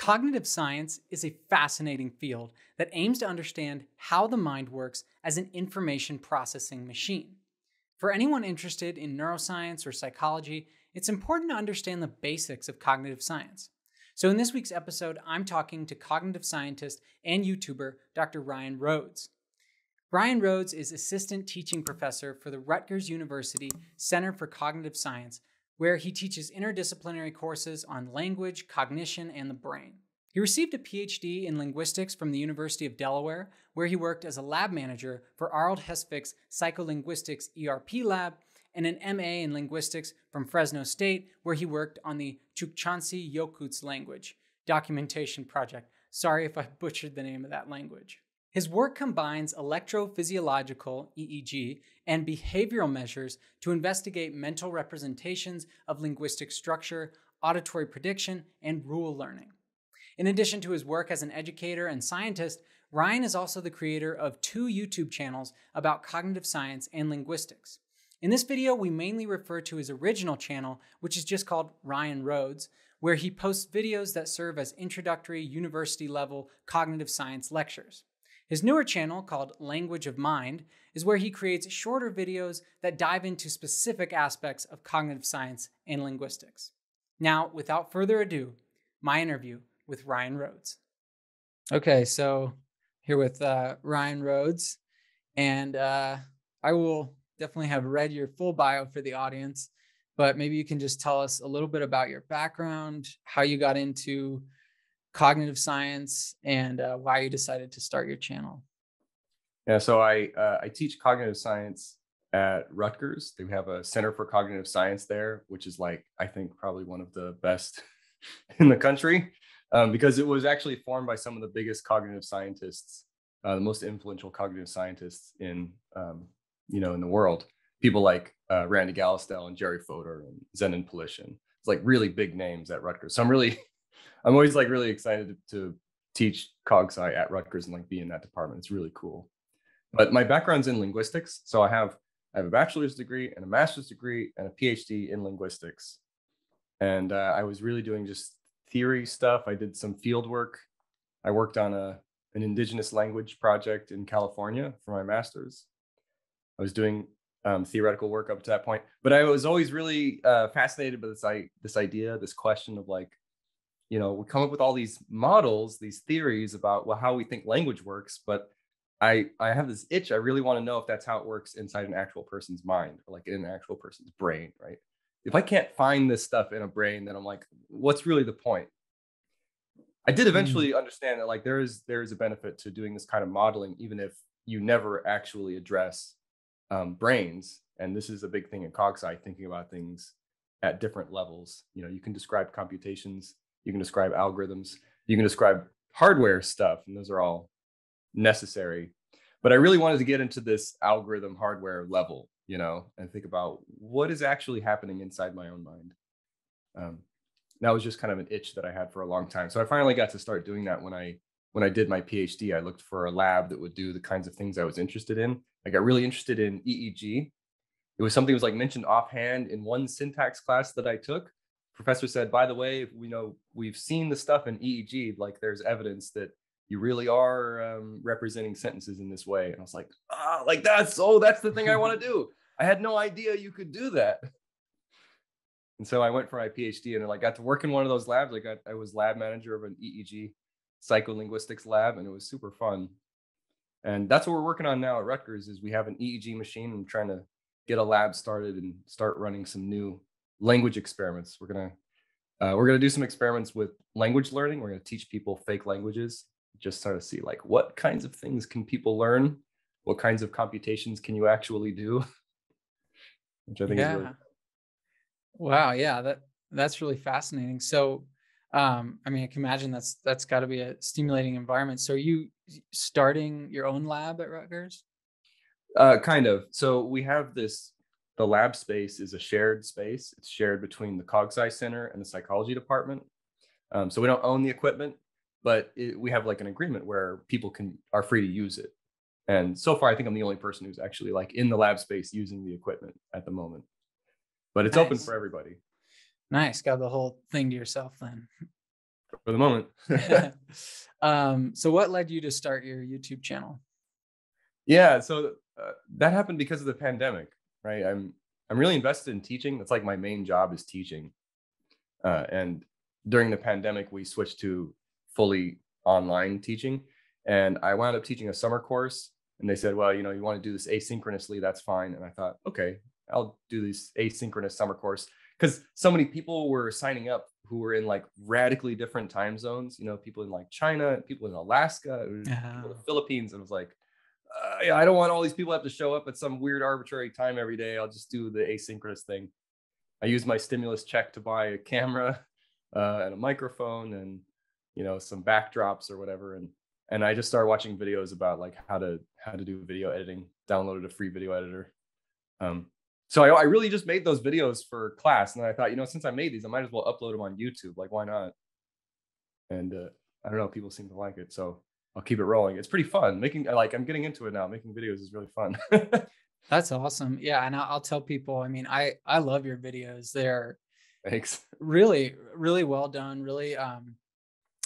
Cognitive science is a fascinating field that aims to understand how the mind works as an information processing machine. For anyone interested in neuroscience or psychology, it's important to understand the basics of cognitive science. So, in this week's episode, I'm talking to cognitive scientist and YouTuber Dr. Ryan Rhodes. Ryan Rhodes is assistant teaching professor for the Rutgers University Center for Cognitive Science where he teaches interdisciplinary courses on language, cognition, and the brain. He received a PhD in linguistics from the University of Delaware, where he worked as a lab manager for Arild Hestvik's Psycholinguistics ERP lab, and an MA in linguistics from Fresno State, where he worked on the Chukchansi Yokuts language documentation project. Sorry if I butchered the name of that language. His work combines electrophysiological EEG and behavioral measures to investigate mental representations of linguistic structure, auditory prediction, and rule learning. In addition to his work as an educator and scientist, Ryan is also the creator of two YouTube channels about cognitive science and linguistics. In this video, we mainly refer to his original channel, which is just called Ryan Rhodes, where he posts videos that serve as introductory university level cognitive science lectures. His newer channel, called Language of Mind, is where he creates shorter videos that dive into specific aspects of cognitive science and linguistics. Now, without further ado, my interview with Ryan Rhodes. Okay, so here with uh, Ryan Rhodes, and uh, I will definitely have read your full bio for the audience, but maybe you can just tell us a little bit about your background, how you got into cognitive science and uh, why you decided to start your channel. Yeah, so I uh, I teach cognitive science at Rutgers. They have a Center for Cognitive Science there, which is like I think probably one of the best in the country um, because it was actually formed by some of the biggest cognitive scientists, uh, the most influential cognitive scientists in um, you know in the world. People like uh, Randy Gallistel and Jerry Fodor and Zenon Pylyshyn. It's like really big names at Rutgers. So I'm really I'm always like really excited to, to teach cog sci at Rutgers and like be in that department. It's really cool. But my background's in linguistics, so I have I have a bachelor's degree and a master's degree and a PhD in linguistics. And uh, I was really doing just theory stuff. I did some field work. I worked on a an indigenous language project in California for my master's. I was doing um, theoretical work up to that point, but I was always really uh, fascinated by this I, this idea, this question of like you know we come up with all these models these theories about well how we think language works but i i have this itch i really want to know if that's how it works inside an actual person's mind or like in an actual person's brain right if i can't find this stuff in a brain then i'm like what's really the point i did hmm. eventually mm. understand that like there is there is a benefit to doing this kind of modeling even if you never actually address um, brains and this is a big thing in cogsci thinking about things at different levels you know you can describe computations you can describe algorithms, you can describe hardware stuff, and those are all necessary. But I really wanted to get into this algorithm hardware level, you know, and think about what is actually happening inside my own mind. Um, that was just kind of an itch that I had for a long time. So I finally got to start doing that when I when I did my PhD. I looked for a lab that would do the kinds of things I was interested in. I got really interested in EEG. It was something that was like mentioned offhand in one syntax class that I took, professor said, by the way, we know we've seen the stuff in EEG, like there's evidence that you really are um, representing sentences in this way. And I was like, ah, like that's, oh, that's the thing I want to do. I had no idea you could do that. And so I went for my PhD and I like got to work in one of those labs. I I was lab manager of an EEG psycholinguistics lab and it was super fun. And that's what we're working on now at Rutgers is we have an EEG machine and trying to get a lab started and start running some new language experiments. We're gonna uh, we're gonna do some experiments with language learning. We're gonna teach people fake languages, just sort of see like what kinds of things can people learn, what kinds of computations can you actually do, which I think yeah. is really wow. Yeah, that that's really fascinating. So, um, I mean, I can imagine that's that's got to be a stimulating environment. So, are you starting your own lab at Rutgers? Uh, kind of. So we have this the lab space is a shared space. It's shared between the CogSci Center and the psychology department. Um, so we don't own the equipment, but it, we have like an agreement where people can are free to use it. And so far, I think I'm the only person who's actually like in the lab space using the equipment at the moment. But it's nice. open for everybody. Nice. Got the whole thing to yourself then. for the moment. um, so what led you to start your YouTube channel? Yeah, so uh, that happened because of the pandemic, right? I'm I'm really invested in teaching. That's like my main job is teaching. Uh, and during the pandemic, we switched to fully online teaching. And I wound up teaching a summer course. And they said, well, you know, you want to do this asynchronously, that's fine. And I thought, okay, I'll do this asynchronous summer course because so many people were signing up who were in like radically different time zones. You know, people in like China, people in Alaska, uh-huh. people in the Philippines. And it was like, uh, I don't want all these people have to show up at some weird arbitrary time every day. I'll just do the asynchronous thing. I use my stimulus check to buy a camera uh, and a microphone and you know some backdrops or whatever, and and I just started watching videos about like how to how to do video editing. Downloaded a free video editor. Um, so I, I really just made those videos for class, and I thought, you know, since I made these, I might as well upload them on YouTube. Like, why not? And uh, I don't know, people seem to like it, so I'll keep it rolling. It's pretty fun. Making like I'm getting into it now. Making videos is really fun. That's awesome. Yeah, and I'll tell people. I mean, I I love your videos. They're thanks. Really, really well done. Really, um,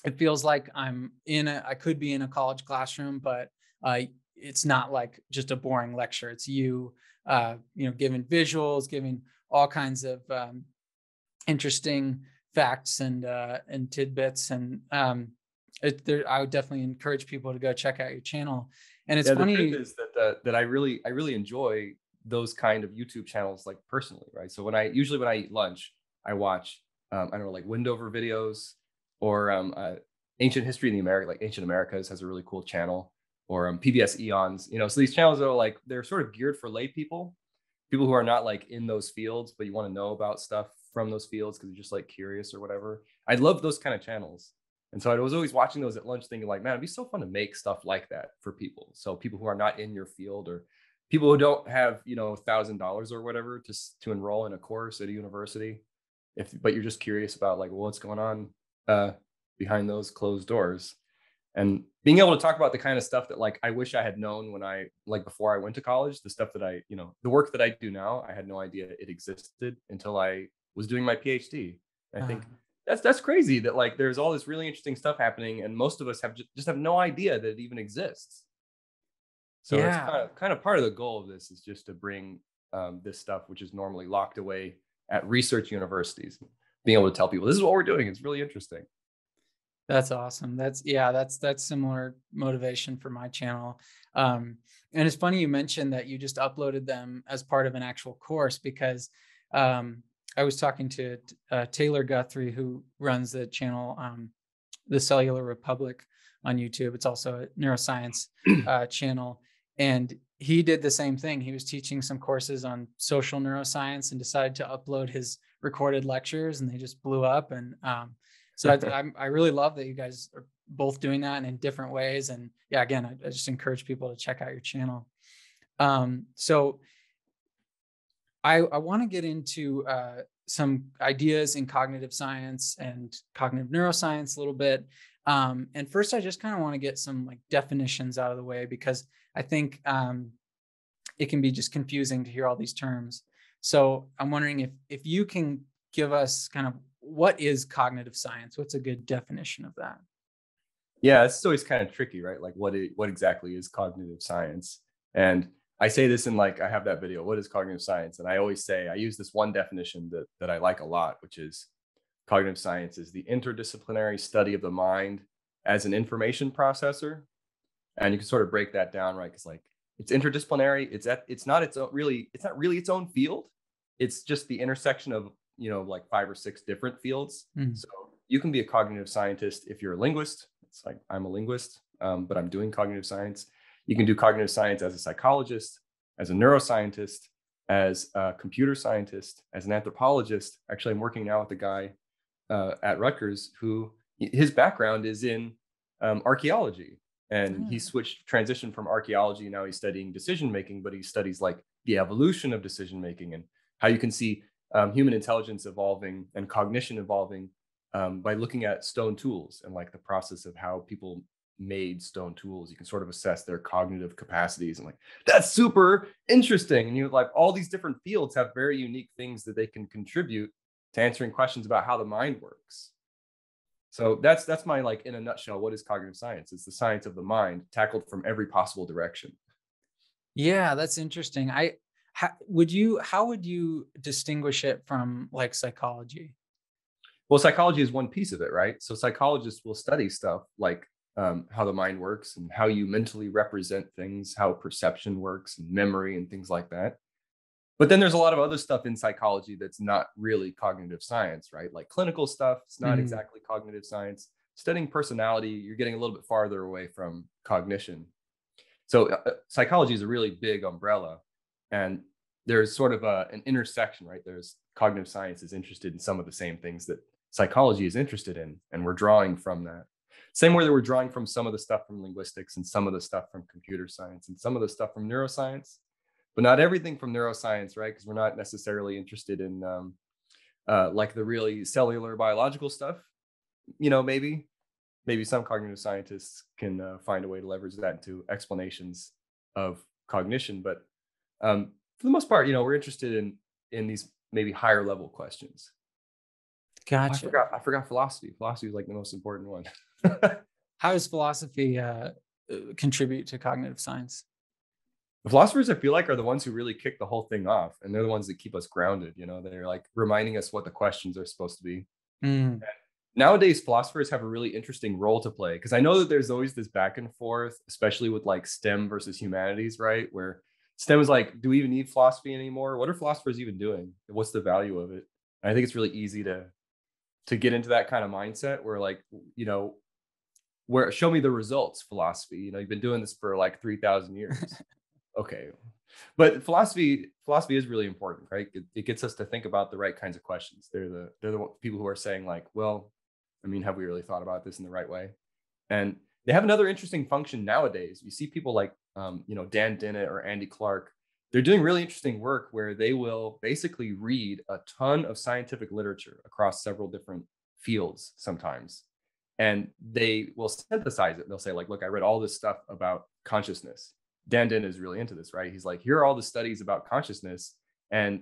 it feels like I'm in a. I could be in a college classroom, but uh, it's not like just a boring lecture. It's you, uh, you know, giving visuals, giving all kinds of um, interesting facts and uh, and tidbits and um, it, there, I would definitely encourage people to go check out your channel. And it's yeah, funny the is that uh, that I really I really enjoy those kind of YouTube channels like personally, right? So when I usually when I eat lunch, I watch um, I don't know like Windover videos or um, uh, ancient history in the America, like ancient Americas has a really cool channel, or um, PBS Eons. You know, so these channels are like they're sort of geared for lay people, people who are not like in those fields, but you want to know about stuff from those fields because you're just like curious or whatever. I love those kind of channels. And so I was always watching those at lunch thinking like, man, it'd be so fun to make stuff like that for people. So people who are not in your field or people who don't have, you know, thousand dollars or whatever to, to enroll in a course at a university. If, but you're just curious about like, well, what's going on uh, behind those closed doors and being able to talk about the kind of stuff that like I wish I had known when I like before I went to college, the stuff that I, you know, the work that I do now, I had no idea it existed until I was doing my PhD. I uh-huh. think that's that's crazy that like there's all this really interesting stuff happening and most of us have just, just have no idea that it even exists. So yeah. it's kind of kind of part of the goal of this is just to bring um, this stuff which is normally locked away at research universities being able to tell people this is what we're doing. It's really interesting. That's awesome. That's yeah that's that's similar motivation for my channel. Um, and it's funny you mentioned that you just uploaded them as part of an actual course because um, I was talking to uh, Taylor Guthrie, who runs the channel, um, the Cellular Republic on YouTube. It's also a neuroscience uh, channel. And he did the same thing. He was teaching some courses on social neuroscience and decided to upload his recorded lectures, and they just blew up. And um, so I, I, really love that you guys are both doing that and in different ways. And yeah, again, I, I just encourage people to check out your channel. Um, so I, I want to get into uh, some ideas in cognitive science and cognitive neuroscience a little bit. Um, and first, I just kind of want to get some like definitions out of the way because I think um, it can be just confusing to hear all these terms. So I'm wondering if if you can give us kind of what is cognitive science? What's a good definition of that? Yeah, it's always kind of tricky, right? Like what it, what exactly is cognitive science? And I say this in like I have that video. What is cognitive science? And I always say I use this one definition that that I like a lot, which is cognitive science is the interdisciplinary study of the mind as an information processor. And you can sort of break that down, right? Because like it's interdisciplinary. It's at it's not its own really. It's not really its own field. It's just the intersection of you know like five or six different fields. Mm. So you can be a cognitive scientist if you're a linguist. It's like I'm a linguist, um, but I'm doing cognitive science you can do cognitive science as a psychologist, as a neuroscientist, as a computer scientist, as an anthropologist. Actually, I'm working now with a guy uh, at Rutgers who his background is in um, archaeology, and he hmm. switched transition from archaeology. Now he's studying decision making, but he studies like the evolution of decision making and how you can see um, human intelligence evolving and cognition evolving um, by looking at stone tools and like the process of how people made stone tools you can sort of assess their cognitive capacities and like that's super interesting and you like all these different fields have very unique things that they can contribute to answering questions about how the mind works So that's that's my like in a nutshell. What is cognitive science? It's the science of the mind tackled from every possible direction. Yeah, that's interesting. I how, would you how would you distinguish it from like psychology? Well, psychology is one piece of it, right? So psychologists will study stuff like um, how the mind works and how you mentally represent things, how perception works and memory and things like that. But then there's a lot of other stuff in psychology that's not really cognitive science, right? Like clinical stuff, it's not mm-hmm. exactly cognitive science. Studying personality, you're getting a little bit farther away from cognition. So uh, uh psychology is a really big umbrella and there's sort of a, an intersection, right? There's cognitive science is interested in some of the same things that psychology is interested in, and we're drawing from that. Same way that we're drawing from some of the stuff from linguistics and some of the stuff from computer science and some of the stuff from neuroscience, but not everything from neuroscience, right? Because we're not necessarily interested in um, uh, like the really cellular biological stuff. You know, maybe maybe some cognitive scientists can uh, find a way to leverage that into explanations of cognition, but um, for the most part, you know, we're interested in in these maybe higher level questions. Gotcha. I forgot. I forgot philosophy. Philosophy is like the most important one. How does philosophy uh, contribute to cognitive science? The philosophers, I feel like, are the ones who really kick the whole thing off, and they're the ones that keep us grounded. You know, they're like reminding us what the questions are supposed to be. Mm. Nowadays, philosophers have a really interesting role to play because I know that there's always this back and forth, especially with like STEM versus humanities, right? Where STEM is like, do we even need philosophy anymore? What are philosophers even doing? What's the value of it? And I think it's really easy to to get into that kind of mindset where like, you know, where show me the results philosophy. You know, you've been doing this for like 3000 years. okay. But philosophy philosophy is really important, right? It, it, gets us to think about the right kinds of questions. They're the they're the people who are saying like, well, I mean, have we really thought about this in the right way? And they have another interesting function nowadays. You see people like um, you know, Dan Dennett or Andy Clark, they're doing really interesting work where they will basically read a ton of scientific literature across several different fields sometimes. And they will synthesize it. They'll say, like, look, I read all this stuff about consciousness. Dan Dennett is really into this, right? He's like, here are all the studies about consciousness. And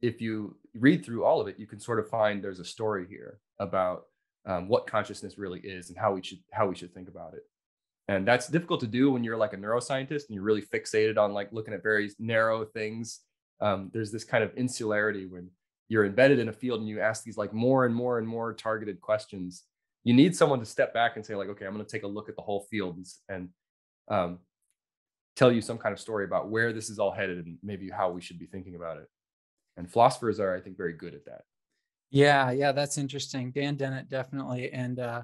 if you read through all of it, you can sort of find there's a story here about um, what consciousness really is and how we should how we should think about it and that's difficult to do when you're like a neuroscientist and you're really fixated on like looking at very narrow things um, there's this kind of insularity when you're embedded in a field and you ask these like more and more and more targeted questions you need someone to step back and say like okay i'm going to take a look at the whole field and, and um, tell you some kind of story about where this is all headed and maybe how we should be thinking about it and philosophers are i think very good at that yeah yeah that's interesting dan dennett definitely and uh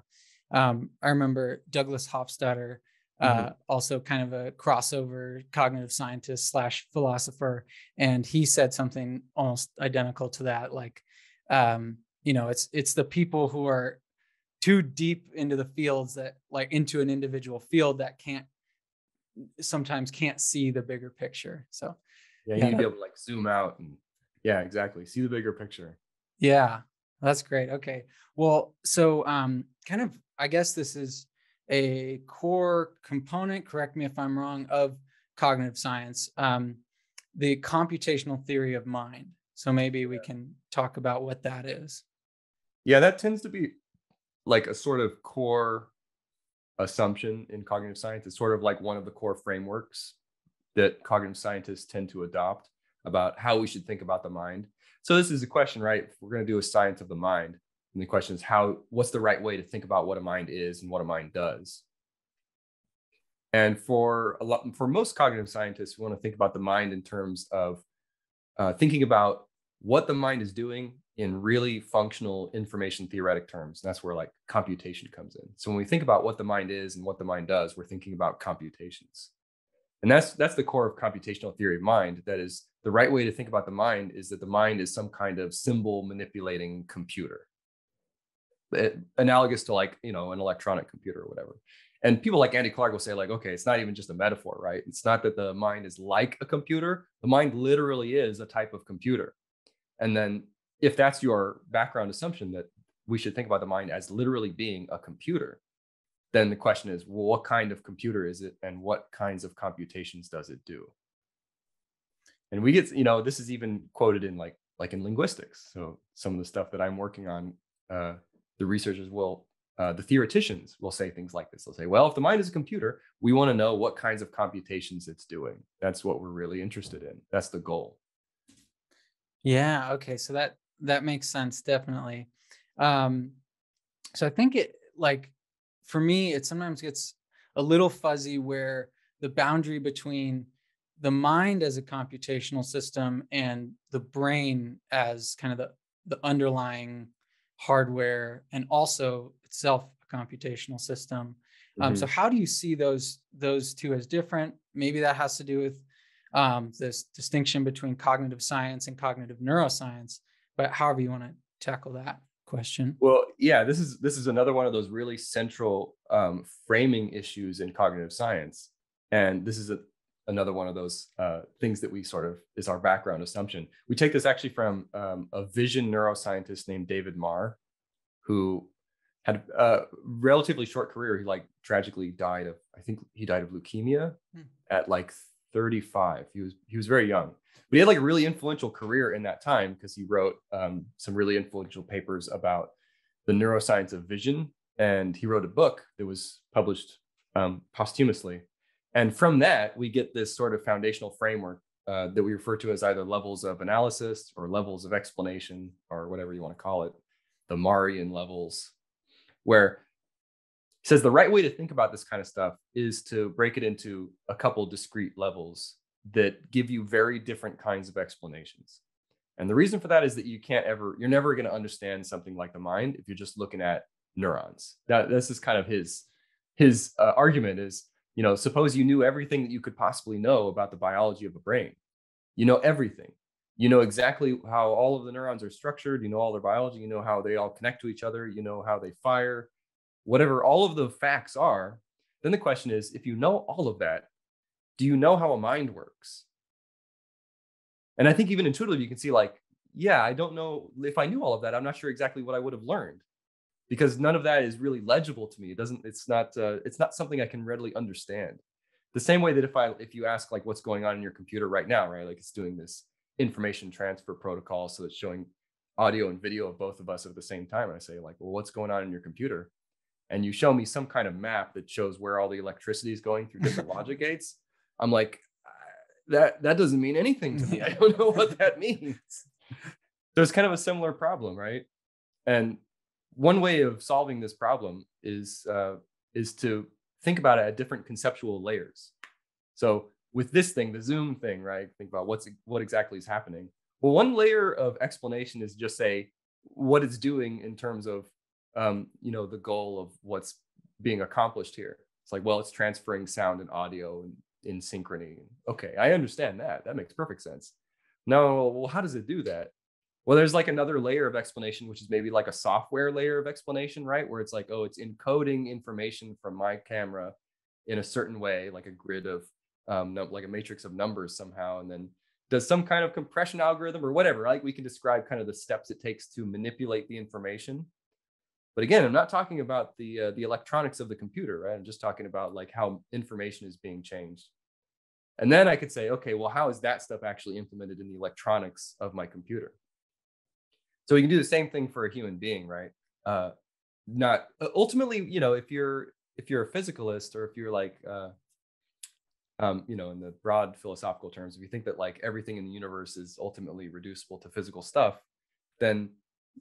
um, I remember Douglas Hofstadter, uh, mm-hmm. also kind of a crossover cognitive scientist slash philosopher, and he said something almost identical to that. Like, um, you know, it's it's the people who are too deep into the fields that like into an individual field that can't sometimes can't see the bigger picture. So yeah, you yeah, need to be able to like zoom out and yeah, exactly. See the bigger picture. Yeah. That's great. Okay. Well, so um kind of I guess this is a core component, correct me if I'm wrong, of cognitive science, um, the computational theory of mind. So maybe we can talk about what that is. Yeah, that tends to be like a sort of core assumption in cognitive science. It's sort of like one of the core frameworks that cognitive scientists tend to adopt about how we should think about the mind. So this is a question, right? If we're going to do a science of the mind, and the question is how what's the right way to think about what a mind is and what a mind does? And for a lot for most cognitive scientists, we want to think about the mind in terms of uh, thinking about what the mind is doing in really functional information theoretic terms. And that's where like computation comes in. So when we think about what the mind is and what the mind does, we're thinking about computations. And that's that's the core of computational theory of mind. That is the right way to think about the mind is that the mind is some kind of symbol manipulating computer. Eh, analogous to like you know an electronic computer or whatever and people like andy clark will say like okay it's not even just a metaphor right it's not that the mind is like a computer the mind literally is a type of computer and then if that's your background assumption that we should think about the mind as literally being a computer then the question is well, what kind of computer is it and what kinds of computations does it do and we get you know this is even quoted in like like in linguistics so some of the stuff that i'm working on uh, the researchers will uh, the theoreticians will say things like this. They'll say, well, if the mind is a computer, we want to know what kinds of computations it's doing. That's what we're really interested in. That's the goal. Yeah. Okay. So that that makes sense. Definitely. Um, so I think it like for me, it sometimes gets a little fuzzy where the boundary between the mind as a computational system and the brain as kind of the the underlying hardware and also itself a computational system. Um, mm-hmm. So how do you see those those two as different? Maybe that has to do with um, this distinction between cognitive science and cognitive neuroscience. But however you want to tackle that question. Well, yeah, this is this is another one of those really central um, framing issues in cognitive science, and this is a, another one of those uh, things that we sort of is our background assumption. We take this actually from um, a vision neuroscientist named David Marr, who had a relatively short career. He like tragically died of, I think he died of leukemia hmm. at like 35. He was he was very young, but he had like a really influential career in that time because he wrote um, some really influential papers about the neuroscience of vision, and he wrote a book that was published um, posthumously and from that, we get this sort of foundational framework uh, that we refer to as either levels of analysis or levels of explanation or whatever you want to call it, the Marrian levels, where he says the right way to think about this kind of stuff is to break it into a couple discrete levels that give you very different kinds of explanations. And the reason for that is that you can't ever, you're never going to understand something like the mind if you're just looking at neurons. That this is kind of his his uh, argument is you know suppose you knew everything that you could possibly know about the biology of a brain. You know everything. You know exactly how all of the neurons are structured. You know all their biology. You know how they all connect to each other. You know how they fire whatever all of the facts are then the question is if you know all of that do you know how a mind works and i think even intuitively you can see like yeah i don't know if i knew all of that i'm not sure exactly what i would have learned because none of that is really legible to me. It doesn't. It's not. Uh, it's not something I can readily understand. The same way that if I if you ask like what's going on in your computer right now, right? Like it's doing this information transfer protocol, so it's showing audio and video of both of us at the same time. And I say like, well, what's going on in your computer? And you show me some kind of map that shows where all the electricity is going through different logic gates. I'm like, that that doesn't mean anything to me. I don't know what that means. There's kind of a similar problem, right? And one way of solving this problem is uh, is to think about it at different conceptual layers. So with this thing, the Zoom thing, right? Think about what's what exactly is happening. Well, one layer of explanation is just say what it's doing in terms of um, you know the goal of what's being accomplished here. It's like, well, it's transferring sound and audio in, in synchrony. Okay, I understand that. That makes perfect sense. No, well, how does it do that? well there's like another layer of explanation which is maybe like a software layer of explanation right where it's like oh it's encoding information from my camera in a certain way like a grid of um, like a matrix of numbers somehow and then does some kind of compression algorithm or whatever like we can describe kind of the steps it takes to manipulate the information but again i'm not talking about the uh, the electronics of the computer right? I'm just talking about like how information is being changed. And then i could say okay well how is that stuff actually implemented in the electronics of my computer? So we can do the same thing for a human being, right? Uh, not ultimately, you know, if you're if you're a physicalist or if you're like, uh, um, you know, in the broad philosophical terms, if you think that like everything in the universe is ultimately reducible to physical stuff, then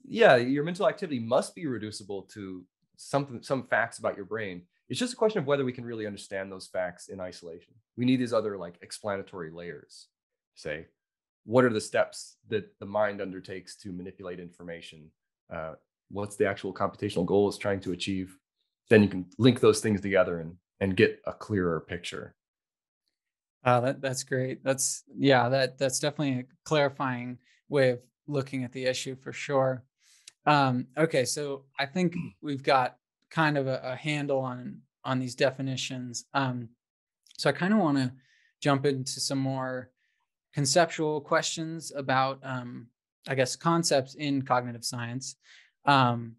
yeah, your mental activity must be reducible to something, some facts about your brain. It's just a question of whether we can really understand those facts in isolation. We need these other like explanatory layers. Say, what are the steps that the mind undertakes to manipulate information uh, what's the actual computational goal is trying to achieve then you can link those things together and and get a clearer picture uh, that, that's great that's yeah that that's definitely a clarifying way of looking at the issue for sure um, okay so i think we've got kind of a, a handle on on these definitions um, so i kind of want to jump into some more conceptual questions about, um, I guess, concepts in cognitive science um,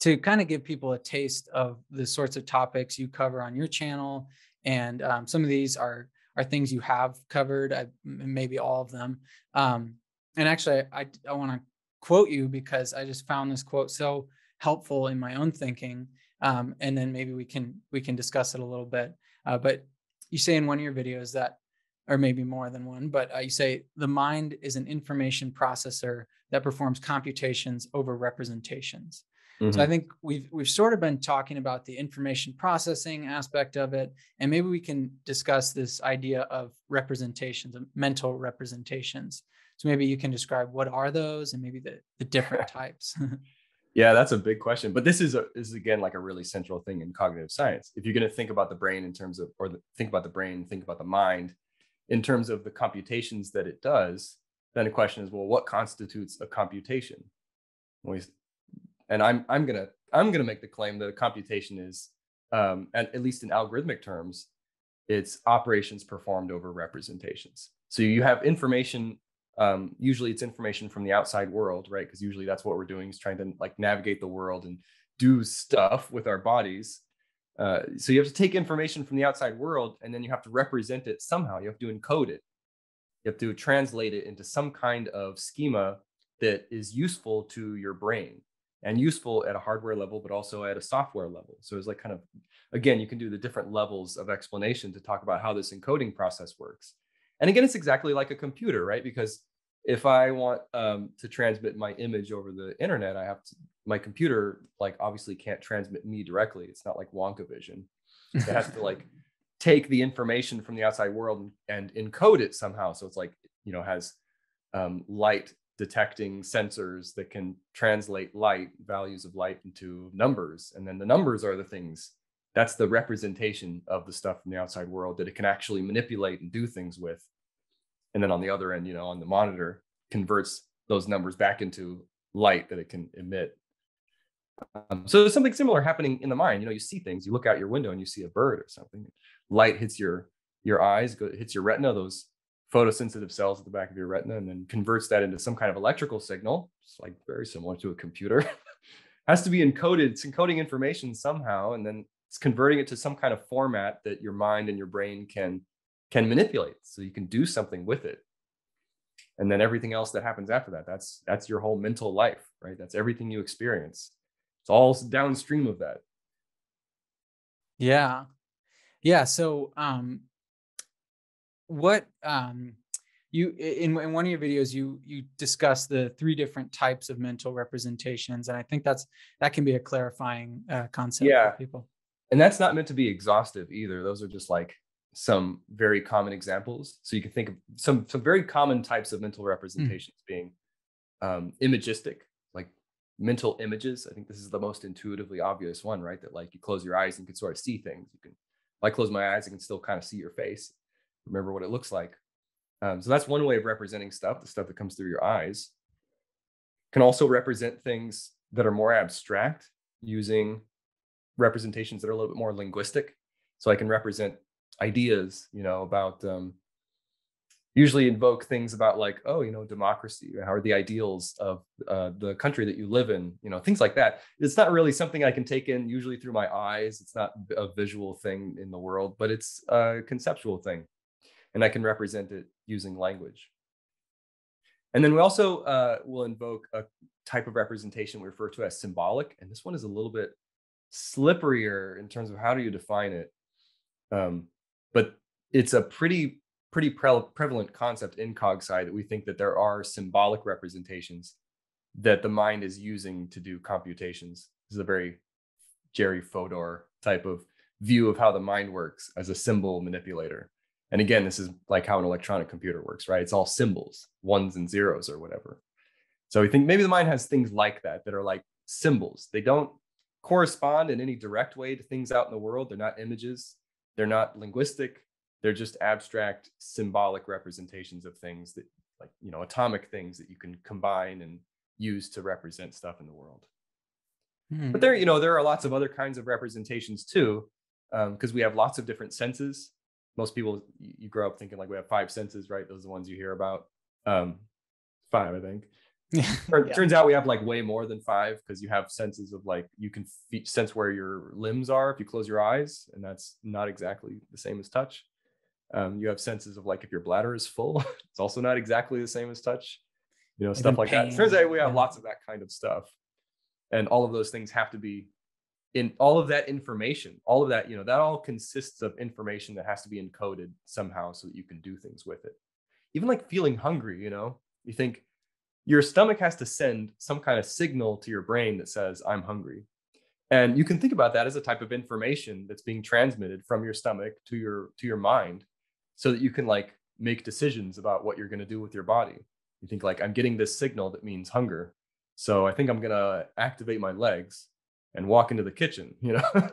to kind of give people a taste of the sorts of topics you cover on your channel. And um, some of these are are things you have covered, I, maybe all of them. Um, and actually, I, I want to quote you because I just found this quote so helpful in my own thinking. Um, and then maybe we can we can discuss it a little bit. Uh, but you say in one of your videos that, or maybe more than one, but uh, you say the mind is an information processor that performs computations over representations. Mm-hmm. So I mm-hmm. think we've we've sort of been talking about the information processing aspect of it, and maybe we can discuss this idea of representations, mental representations. So maybe you can describe what are those, and maybe the the different types. yeah, that's a big question, but this is a this is again like a really central thing in cognitive science. If you're going to think about the brain in terms of, or the, think about the brain, think about the mind in terms of the computations that it does, then the question is, well, what constitutes a computation? We and I'm I'm gonna I'm gonna make the claim that a computation is, um, at, at least in algorithmic terms, it's operations performed over representations. So you have information. Um, usually, it's information from the outside world, right? Because usually that's what we're doing is trying to like navigate the world and do stuff with our bodies. Uh, so you have to take information from the outside world and then you have to represent it somehow. You have to encode it. You have to translate it into some kind of schema that is useful to your brain and useful at a hardware level, but also at a software level. So it's like kind of, again, you can do the different levels of explanation to talk about how this encoding process works. And again, it's exactly like a computer, right? Because if I want um, to transmit my image over the internet, I have to, my computer, like obviously can't transmit me directly. It's not like Wonka vision. It has to like take the information from the outside world and, and encode it somehow. So it's like, you know, has um, light detecting sensors that can translate light values of light into numbers and then the numbers are the things that's the representation of the stuff from the outside world that it can actually manipulate and do things with and then on the other end you know on the monitor converts those numbers back into light that it can emit um, so there's something similar happening in the mind you know you see things you look out your window and you see a bird or something light hits your your eyes hits your retina those photosensitive cells at the back of your retina and then converts that into some kind of electrical signal. It's like very similar to a computer. has to be encoded. It's encoding information somehow, and then it's converting it to some kind of format that your mind and your brain can can manipulate, so you can do something with it. And then everything else that happens after that, that's that's your whole mental life, right? That's everything you experience. It's all downstream of that. Yeah. Yeah. So um what um you in, in one of your videos you you discuss the three different types of mental representations and i think that's that can be a clarifying uh, concept yeah. for people and that's not meant to be exhaustive either those are just like some very common examples so you can think of some some very common types of mental hmm. representations mm. being um, imagistic like mental images i think this is the most intuitively obvious one right that like you close your eyes and you can sort of see things you can if i close my eyes i can still kind of see your face remember what it looks like. Um, so that's one way of representing stuff, the stuff that comes through your eyes. Can also represent things that are more abstract using representations that are a little bit more linguistic. So I can represent ideas, you know, about um, usually invoke things about like, oh, you know, democracy, how are the ideals of uh, the country that you live in, you know, things like that. It's not really something I can take in usually through my eyes. It's not a visual thing in the world, but it's a conceptual thing and I can represent it using language. And then we also uh, will invoke a type of representation we refer to as symbolic. And this one is a little bit slipperier in terms of how do you define it. Um, but it's a pretty pretty pre- prevalent concept in CogSci that we think that there are symbolic representations that the mind is using to do computations. This is a very Jerry Fodor type of view of how the mind works as a symbol manipulator. And again, this is like how an electronic computer works, right? It's all symbols, ones and zeros or whatever. So we think maybe the mind has things like that that are like symbols. They don't correspond in any direct way to things out in the world. They're not images, they're not linguistic, they're just abstract symbolic representations of things that like, you know, atomic things that you can combine and use to represent stuff in the world. Hmm. But there, you know, there are lots of other kinds of representations too, because um, we have lots of different senses most people you grow up thinking like we have five senses, right? Those are the ones you hear about. Um, five, I think. yeah. Turns out we have like way more than five because you have senses of like you can sense where your limbs are if you close your eyes, and that's not exactly the same as touch. Um, you have senses of like if your bladder is full, it's also not exactly the same as touch. You know, stuff like pain. that. Turns out we have yeah. lots of that kind of stuff. and all of those things have to be in all of that information all of that you know that all consists of information that has to be encoded somehow so that you can do things with it even like feeling hungry you know you think your stomach has to send some kind of signal to your brain that says i'm hungry. And you can think about that as a type of information that's being transmitted from your stomach to your to your mind so that you can like make decisions about what you're going to do with your body. You think like i'm getting this signal that means hunger so i think i'm going to activate my legs and walk into the kitchen you know?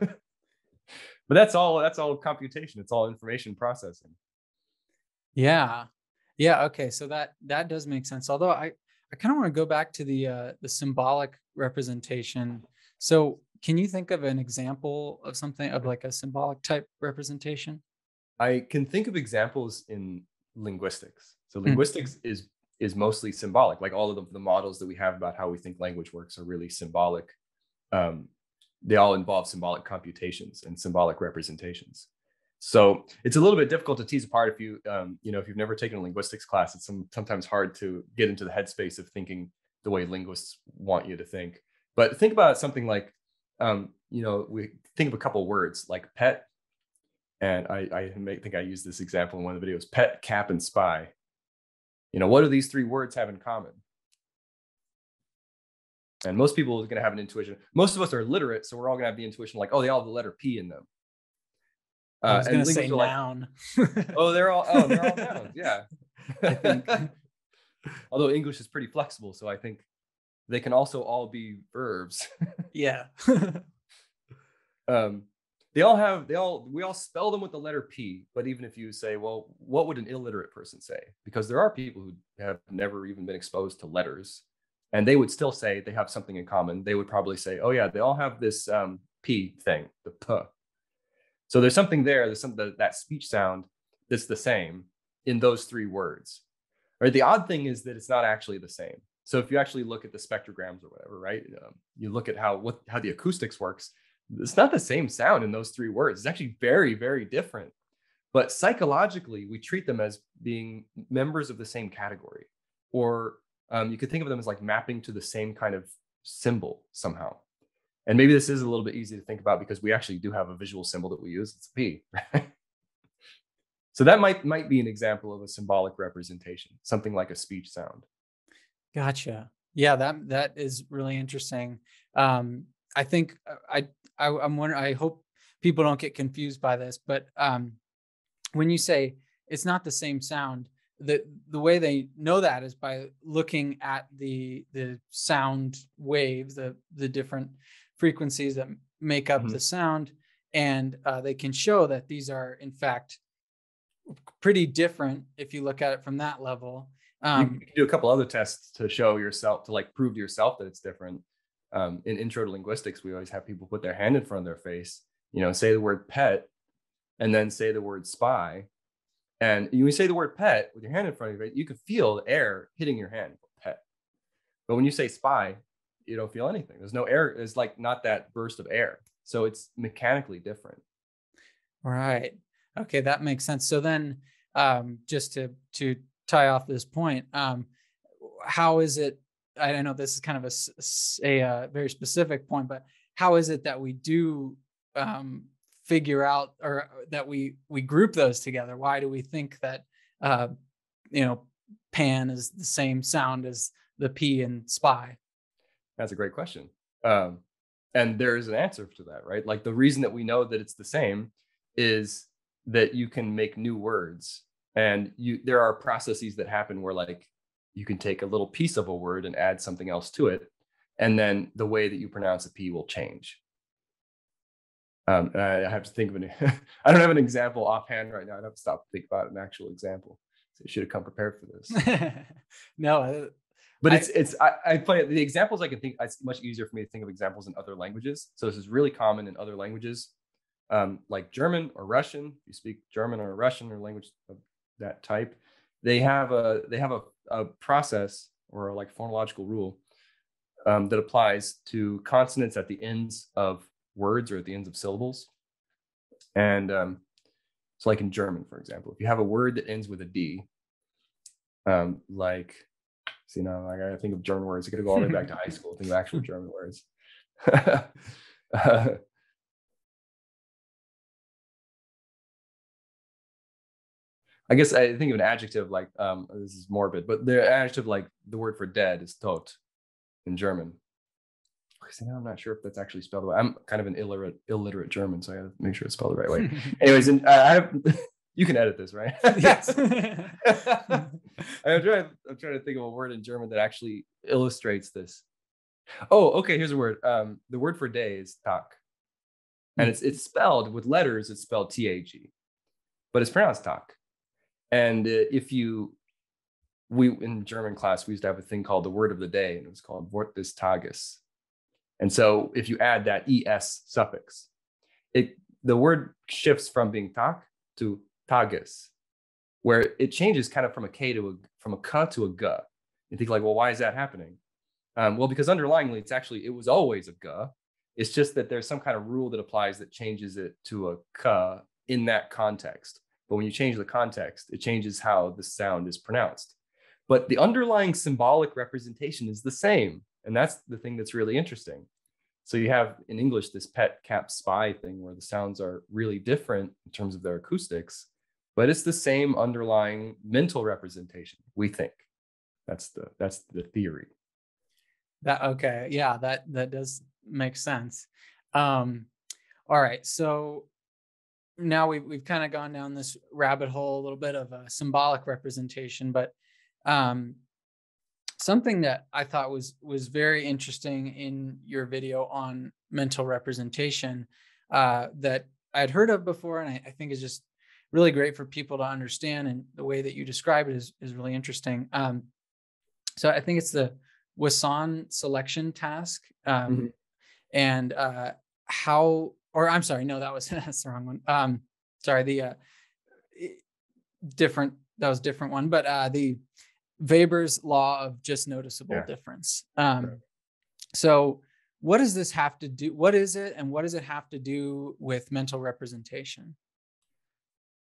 But that's all that's all computation. It's all information processing. Yeah. Yeah okay so that that does make sense. Although i i kind of want to go back to the uh the symbolic representation. So can you think of an example of something of like a symbolic type representation? I can think of examples in linguistics. So Hmm. linguistics is is mostly symbolic. Like all of the, the models that we have about how we think language works are really symbolic um, they all involve symbolic computations and symbolic representations so it's a little bit difficult to tease apart if you um, you know if you've never taken a linguistics class it's some, sometimes hard to get into the headspace of thinking the way linguists want you to think but think about something like um, you know we think of a couple words like pet and I, I think I used this example in one of the videos pet, cap, and spy. You know, what do these three words have in common? And most people are going to have an intuition. Most of us are literate, so we're all going to have the intuition like, oh, they all have the letter P in them. I was Uh, and going to say are like, noun oh, they're all, oh, they're all nouns. Yeah. I think. Although English is pretty flexible, so I think they can also all be verbs. yeah um, they all have they all we all spell them with the letter p but even if you say well what would an illiterate person say because there are people who have never even been exposed to letters and they would still say they have something in common they would probably say oh yeah they all have this um, p thing the p so there's something there there's some that, that speech sound that's the same in those three words right the odd thing is that it's not actually the same so if you actually look at the spectrograms or whatever right um, you look at how what how the acoustics works it's not the same sound in those three words. It's actually very, very different. But psychologically, we treat them as being members of the same category. Or um, you could think of them as like mapping to the same kind of symbol somehow. And maybe this is a little bit easy to think about because we actually do have a visual symbol that we use. It's a P. Right? so that might might be an example of a symbolic representation, something like a speech sound. Gotcha. Yeah, that that is really interesting. Um, I think uh, I, I I'm wondering. I hope people don't get confused by this, but um, when you say it's not the same sound, the the way they know that is by looking at the the sound waves, the the different frequencies that make up Mhm. the sound, and uh, they can show that these are in fact pretty different if you look at it from that level. you Um, can do a couple other tests to show yourself to like prove to yourself that it's different um, in intro to linguistics we always have people put their hand in front of their face you know say the word pet and then say the word spy and when you say the word pet with your hand in front of you you can feel the air hitting your hand pet but when you say spy you don't feel anything there's no air it's like not that burst of air so it's mechanically different Right. Okay, that makes sense. So then, um, just to to tie off this point, um, how is it? I know this is kind of a a very specific point, but how is it that we do um, figure out, or that we we group those together? Why do we think that uh, you know pan is the same sound as the p in spy? That's a great question. Um, and there's an answer to that, right? Like the reason that we know that it's the same is that you can make new words and you there are processes that happen where like you can take a little piece of a word and add something else to it and then the way that you pronounce a p will change um, and I, I have to think of an i don't have an example offhand right now i'd have to stop and think about an actual example so you should have come prepared for this no, but I- it's it's I, I play the examples I can think it's much easier for me to think of examples in other languages. So this is really common in other languages, um, like German or Russian. If you speak German or Russian or language of that type, they have a they have a, a process or a like phonological rule um, that applies to consonants at the ends of words or at the ends of syllables. And um, so, like in German, for example, if you have a word that ends with a D, um, like See now, I gotta think of German words. I gotta go all the way back to high school. Think of actual German words. uh, I guess I think of an adjective like um, this is morbid, but the adjective like the word for dead is tot in German. See, now I'm not sure if that's actually spelled right. I'm kind of an illiterate illiterate German, so I gotta make sure it's spelled the right way. Anyways, and I have you can edit this, right? yes. I'm trying. I'm trying to think of a word in German that actually illustrates this. Oh, okay. Here's a word. Um, the word for day is Tag, and it's it's spelled with letters. It's spelled T A G, but it's pronounced Tag. And uh, if you, we in German class, we used to have a thing called the word of the day, and it was called Wort des Tages. And so if you add that es suffix, it the word shifts from being Tag to Tages, where it changes kind of from a K to a from a K to a a G. You think like, well, why is that happening? Um, well, because underlyingly, it's actually it was always a a G. It's just that there's some kind of rule that applies that changes it to a K in that context. But when you change the context, it changes how the sound is pronounced. But the underlying symbolic representation is the same. And that's the thing that's really interesting. So you have in English this pet cap spy thing where the sounds are really different in terms of their acoustics, but it's the same underlying mental representation, we think. That's the that's the theory. That okay, yeah, that that does make sense. Um all right, so now we've we've kind of gone down this rabbit hole a little bit of a symbolic representation, but um, something that I thought was was very interesting in your video on mental representation uh, that i'd heard of before, and I, I, think is just really great for people to understand. And the way that you describe it is is really interesting. Um, so I think it's the Wason selection task, um, mm-hmm. and uh, how or I'm sorry, no, that was that's the wrong one. Um, sorry, the uh, different that was different one, but uh, the Weber's law of just noticeable yeah. difference. Um, right. So, what does this have to do? What is it, and what does it have to do with mental representation?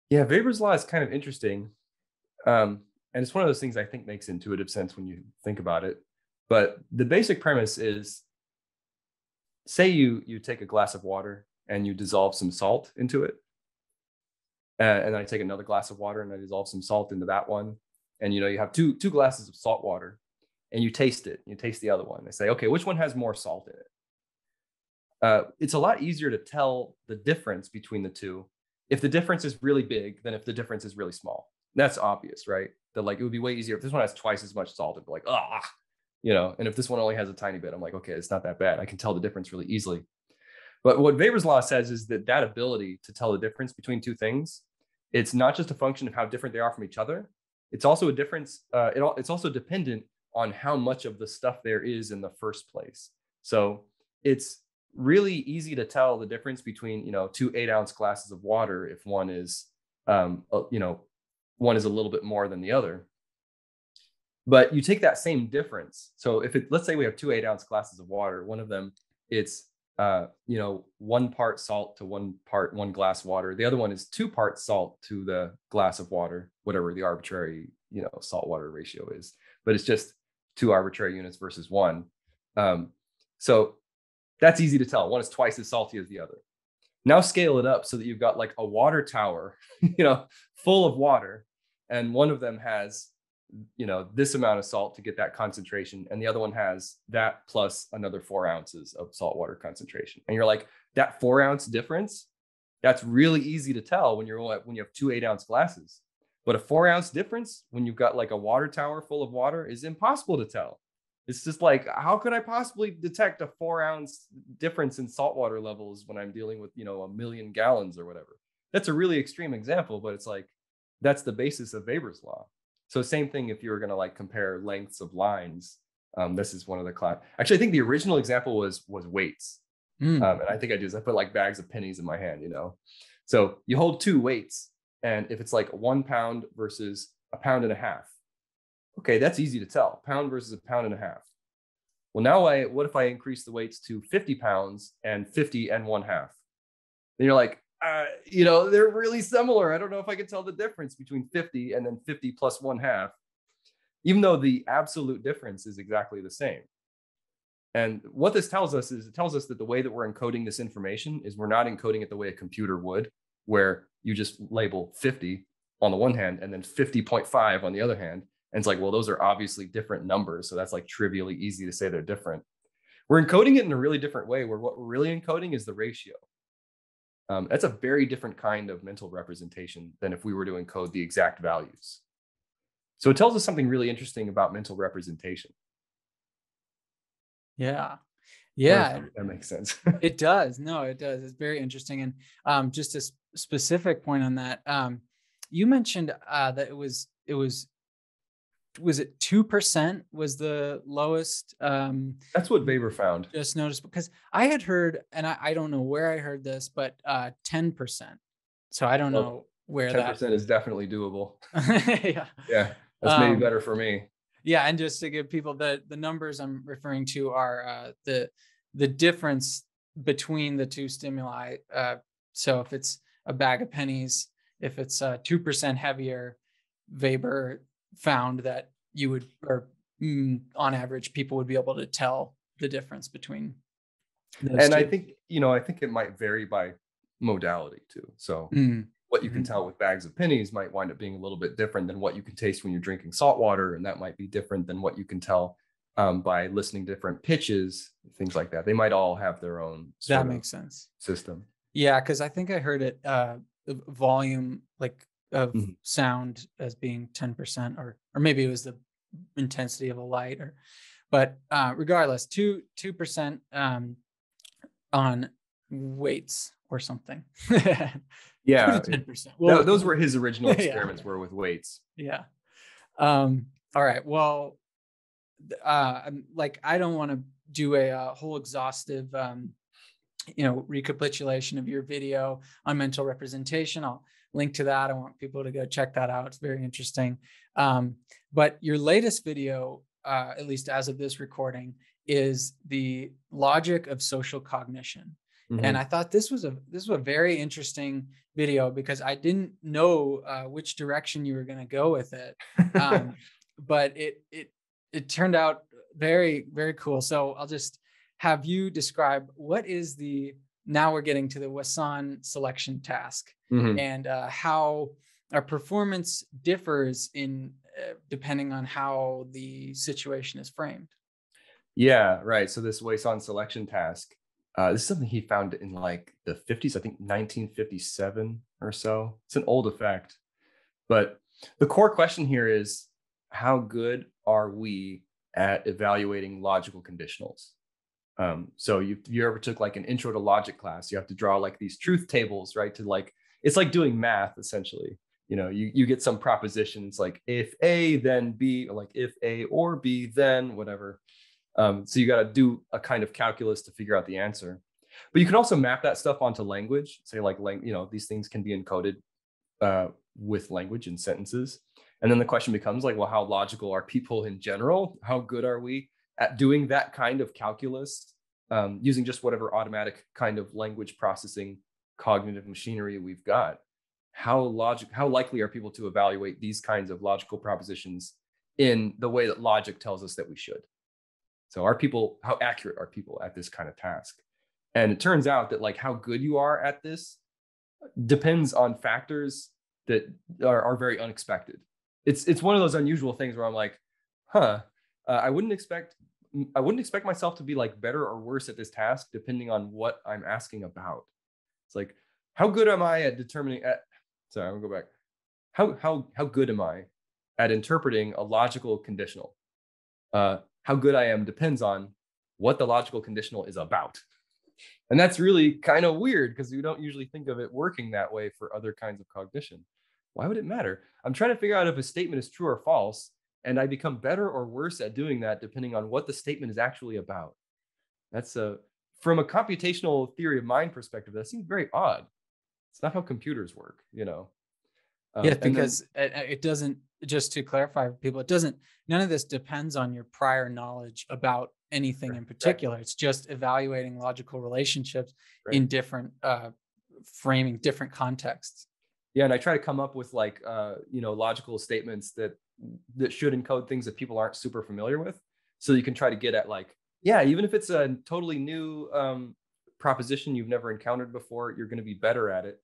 Yeah, Weber's law is kind of interesting, um, and it's one of those things I think makes intuitive sense when you think about it. But the basic premise is, say you you take a glass of water and you dissolve some salt into it. Uh, and then I take another glass of water and I dissolve some salt into that one. And you know, you have two two glasses of salt water and you taste it. You taste the other one. They say, okay, which one has more salt in it? Uh, it's a lot easier to tell the difference between the two if the difference is really big than if the difference is really small. That's obvious, right? That like it would be way easier if this one has twice as much salt. It'd be like, ah, you know. And if this one only has a tiny bit, I'm like, okay, it's not that bad. I can tell the difference really easily. But what Weber's law says is that that ability to tell the difference between two things, it's not just a function of how different they are from each other. It's also a difference. Uh, it, it's also dependent on how much of the stuff there is in the first place. So it's really easy to tell the difference between you know two eight ounce glasses of water if one is um, you know one is a little bit more than the other. But you take that same difference. So if it let's say we have two eight ounce glasses of water, one of them it's uh, you know, one part salt to one part one glass water. The other one is two parts salt to the glass of water, whatever the arbitrary, you know, salt water ratio is. But it's just two arbitrary units versus one. Um, so that's easy to tell. One is twice as salty as the other. Now scale it up so that you've got like a water tower, you know, full of water, and one of them has you know this amount of salt to get that concentration and the other one has that plus another four ounces of salt water concentration and you're like that four ounce difference that's really easy to tell when you're when you have two eight ounce glasses but a four ounce difference when you've got like a water tower full of water is impossible to tell it's just like how could i possibly detect a four ounce difference in saltwater levels when i'm dealing with you know a million gallons or whatever that's a really extreme example but it's like that's the basis of weber's law so same thing if you were going to like compare lengths of lines. Um, this is one of the class. Actually, I think the original example was was weights. Mm. Um, and I think I do is I put like bags of pennies in my hand, you know. So you hold two weights, and if it's like one pound versus a pound and a half, okay, that's easy to tell. Pound versus a pound and a half. Well, now I what if I increase the weights to 50 pounds and 50 and one half? Then you're like, uh, you know, they're really similar. I don't know if I can tell the difference between 50 and then 50 plus one half, even though the absolute difference is exactly the same. And what this tells us is it tells us that the way that we're encoding this information is we're not encoding it the way a computer would, where you just label 50 on the one hand and then 50.5 on the other hand. And it's like, well, those are obviously different numbers. So that's like trivially easy to say they're different. We're encoding it in a really different way where what we're really encoding is the ratio. Um, that's a very different kind of mental representation than if we were to encode the exact values. So it tells us something really interesting about mental representation. Yeah. Yeah. That makes sense. it does. No, it does. It's very interesting. And um, just a sp- specific point on that. Um, you mentioned uh, that it was it was was it two percent was the lowest um that's what Weber found. Just noticed because I had heard, and I, I don't know where I heard this, but uh 10 percent. So I don't well, know where 10 that percent is definitely doable. yeah. Yeah. That's um, maybe better for me. Yeah, and just to give people the the numbers I'm referring to are uh the the difference between the two stimuli. Uh so if it's a bag of pennies, if it's uh two percent heavier, Weber found that you would, or mm, on average, people would be able to tell the difference between. and two. I think you know, I think it might vary by modality too. So mm. what you can mm-hmm. tell with bags of pennies might wind up being a little bit different than what you can taste when you're drinking salt water, and that might be different than what you can tell um, by listening to different pitches, things like that. They might all have their own. that makes sense. System. Yeah, because I think I heard it. Uh, volume, like of mm-hmm. sound as being 10% or or maybe it was the intensity of a light or but uh regardless 2 2% um on weights or something. Yeah. 10% well, those were his original experiments yeah. were with weights. Yeah. Um all right well uh like i don't want to do a, a uh, whole exhaustive um you know recapitulation of your video on mental representation. I'll link to that. I want people to go check that out. It's very interesting. Um, but your latest video, uh, at least as of this recording, is the logic of social cognition. Mm-hmm. And I thought this was a this was a very interesting video because I didn't know uh, which direction you were going to go with it, um, but it it it turned out very very cool. So I'll just have you describe what is the now we're getting to the Wason selection task mm-hmm. and uh, how our performance differs in uh, depending on how the situation is framed. Yeah, right. So this Wason selection task, uh, this is something he found in like the 50s, I think 1957 or so. It's an old effect, but the core question here is how good are we at evaluating logical conditionals? Um, so you you ever took like an intro to logic class, you have to draw like these truth tables, right? To like it's like doing math essentially. You know, you you get some propositions like if A then B, or like if A or B then whatever. Um, so you got to do a kind of calculus to figure out the answer. But you can also map that stuff onto language. Say like you know these things can be encoded uh, with language in sentences. And then the question becomes like, well, how logical are people in general? How good are we at doing that kind of calculus um, using just whatever automatic kind of language processing cognitive machinery we've got how logic how likely are people to evaluate these kinds of logical propositions in the way that logic tells us that we should? So are people how accurate are people at this kind of task? And it turns out that like how good you are at this depends on factors that are, are very unexpected. It's it's one of those unusual things where i'm like huh uh, i wouldn't expect I wouldn't expect myself to be like better or worse at this task depending on what I'm asking about. It's like, how good am I at determining at sorry, I'm gonna go back. How how how good am I at interpreting a logical conditional? Uh, how good I am depends on what the logical conditional is about. And that's really kind of weird because we don't usually think of it working that way for other kinds of cognition. Why would it matter? I'm trying to figure out if a statement is true or false and I become better or worse at doing that depending on what the statement is actually about. That's a from a computational theory of mind perspective, that seems very odd. It's not how computers work, you know. Um, yeah, because then, it doesn't. Just to clarify for people, it doesn't. None of this depends on your prior knowledge about anything in particular. Right. It's just evaluating logical relationships right. in different uh, framing, different contexts. Yeah, and I try to come up with like uh, you know logical statements that that should encode things that people aren't super familiar with so you can try to get at like yeah, even if it's a totally new um, proposition you've never encountered before, you're going to be better at it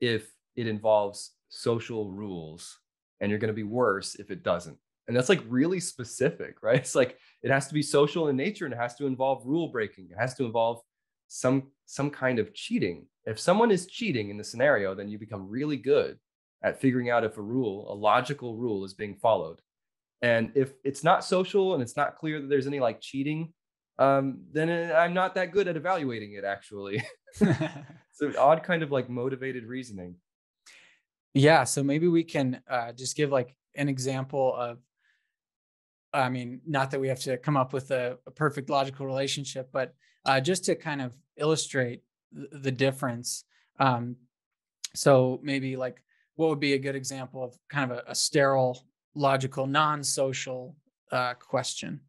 if it involves social rules, and you're going to be worse if it doesn't. And that's like really specific, right? It's like it has to be social in nature and it has to involve rule breaking. It has to involve some some kind of cheating. If someone is cheating in the scenario, then you become really good at figuring out if a rule, a logical rule is being followed. And if it's not social and it's not clear that there's any like cheating, um, then I'm not that good at evaluating it actually. it's an odd kind of like motivated reasoning. Yeah. So maybe we can uh, just give like an example of, I mean, not that we have to come up with a, a perfect logical relationship, but uh, just to kind of illustrate th- the difference. Um, so maybe like what would be a good example of kind of a, a sterile, logical, non-social uh, question?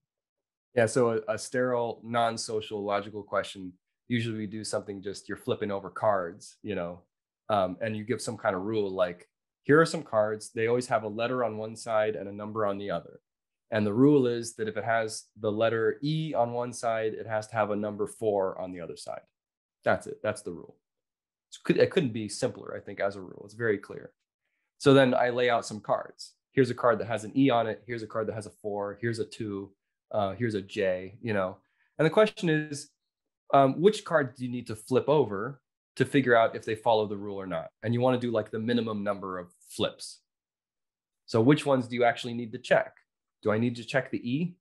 Yeah, so a, a sterile, non-social, logical question. Usually, we do something just you're flipping over cards, you know, um, and you give some kind of rule like, here are some cards. They always have a letter on one side and a number on the other. And the rule is that if it has the letter E on one side, it has to have a number four on the other side. That's it. That's the rule. It couldn't be simpler, I think, as a rule. It's very clear. So then I lay out some cards. Here's a card that has an E on it. Here's a card that has a four. Here's a two. Uh, here's a J, you know. And the question is, um, which cards do you need to flip over to figure out if they follow the rule or not? And you want to do like the minimum number of flips. So which ones do you actually need to check? Do I need to check the E?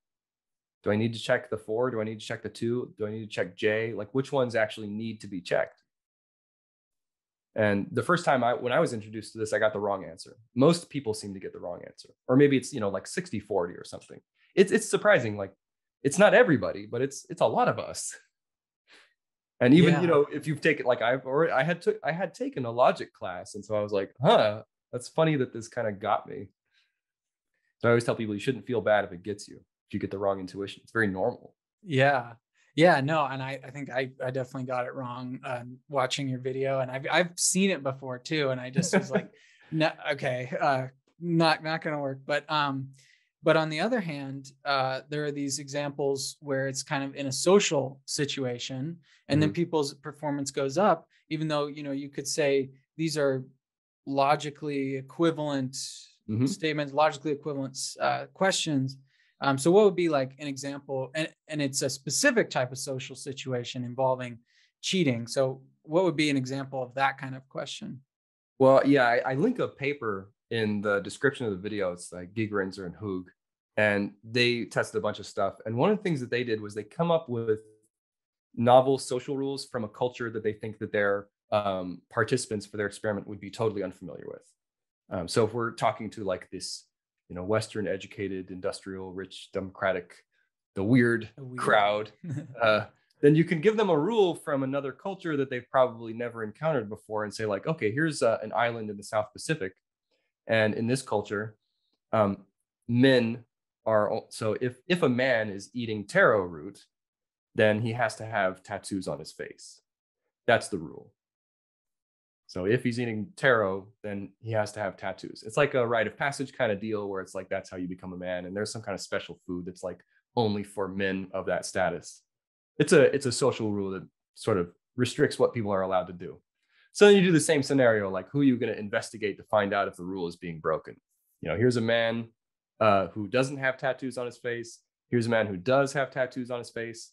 Do I need to check the four? Do I need to check the two? Do I need to check J? Like which ones actually need to be checked? And the first time I when I was introduced to this, I got the wrong answer. Most people seem to get the wrong answer. Or maybe it's, you know, like 60 40 or something. It's it's surprising. Like it's not everybody, but it's it's a lot of us. And even, yeah. you know, if you've taken like I've already I had took I had taken a logic class. And so I was like, huh, that's funny that this kind of got me. So I always tell people you shouldn't feel bad if it gets you, if you get the wrong intuition. It's very normal. Yeah. Yeah, no, and I, I think I, I definitely got it wrong um, watching your video, and I've I've seen it before too, and I just was like, no, okay, uh, not not gonna work. But um, but on the other hand, uh, there are these examples where it's kind of in a social situation, and mm-hmm. then people's performance goes up, even though you know you could say these are logically equivalent mm-hmm. statements, logically equivalent uh, questions. Um, so what would be like an example, and, and it's a specific type of social situation involving cheating. So what would be an example of that kind of question? Well, yeah, I, I link a paper in the description of the video. It's like Gigerenzer and Hug, and they tested a bunch of stuff. And one of the things that they did was they come up with novel social rules from a culture that they think that their um, participants for their experiment would be totally unfamiliar with. Um, so if we're talking to like this you know western educated industrial rich democratic the weird, weird. crowd uh, then you can give them a rule from another culture that they've probably never encountered before and say like okay here's uh, an island in the south pacific. And in this culture um, men are so if if a man is eating taro root then he has to have tattoos on his face. That's the rule so if he's eating taro, then he has to have tattoos. It's like a rite of passage kind of deal where it's like that's how you become a man. And there's some kind of special food that's like only for men of that status. It's a it's a social rule that sort of restricts what people are allowed to do. So then you do the same scenario, like who are you going to investigate to find out if the rule is being broken? You know, here's a man uh, who doesn't have tattoos on his face. Here's a man who does have tattoos on his face.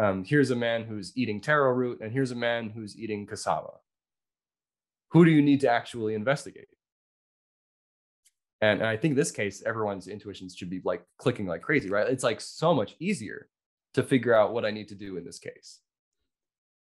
Um, here's a man who's eating taro root, and here's a man who's eating cassava who do you need to actually investigate? And, and I think in this case, everyone's intuitions should be like clicking like crazy, right? It's like so much easier to figure out what I need to do in this case.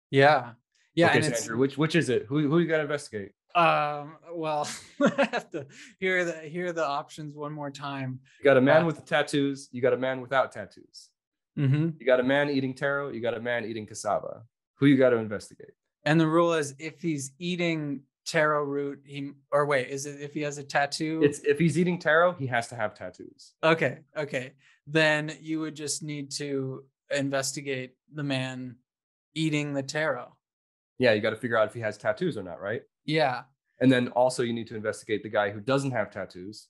Yeah. Yeah. Okay, Andrew, which which is it? Who who you gotta investigate? Um, well, I have to hear the hear the options one more time. You got a man uh, with tattoos, you got a man without tattoos. Mm-hmm. You got a man eating taro, you got a man eating cassava. Who you got to investigate? And the rule is if he's eating taro root, he or wait, is it if he has a tattoo? It's if he's eating taro, he has to have tattoos. Okay, okay. Then you would just need to investigate the man eating the taro. Yeah, you got to figure out if he has tattoos or not, right? Yeah. And then also you need to investigate the guy who doesn't have tattoos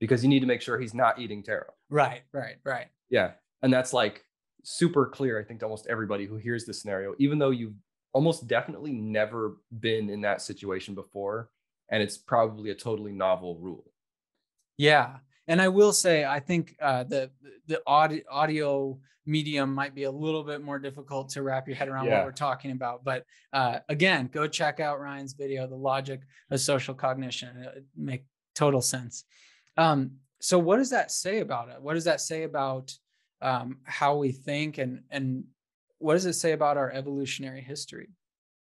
because you need to make sure he's not eating taro. Right, right, right. Yeah. And that's like super clear, I think, to almost everybody who hears this scenario, even though you've almost definitely never been in that situation before. And it's probably a totally novel rule. Yeah. And I will say, I think uh, the the audio, audio medium might be a little bit more difficult to wrap your head around yeah. what we're talking about. But uh, again, go check out Ryan's video, "The Logic of Social Cognition." It make total sense. Um, so, what does that say about it? What does that say about um, how we think, and and what does it say about our evolutionary history?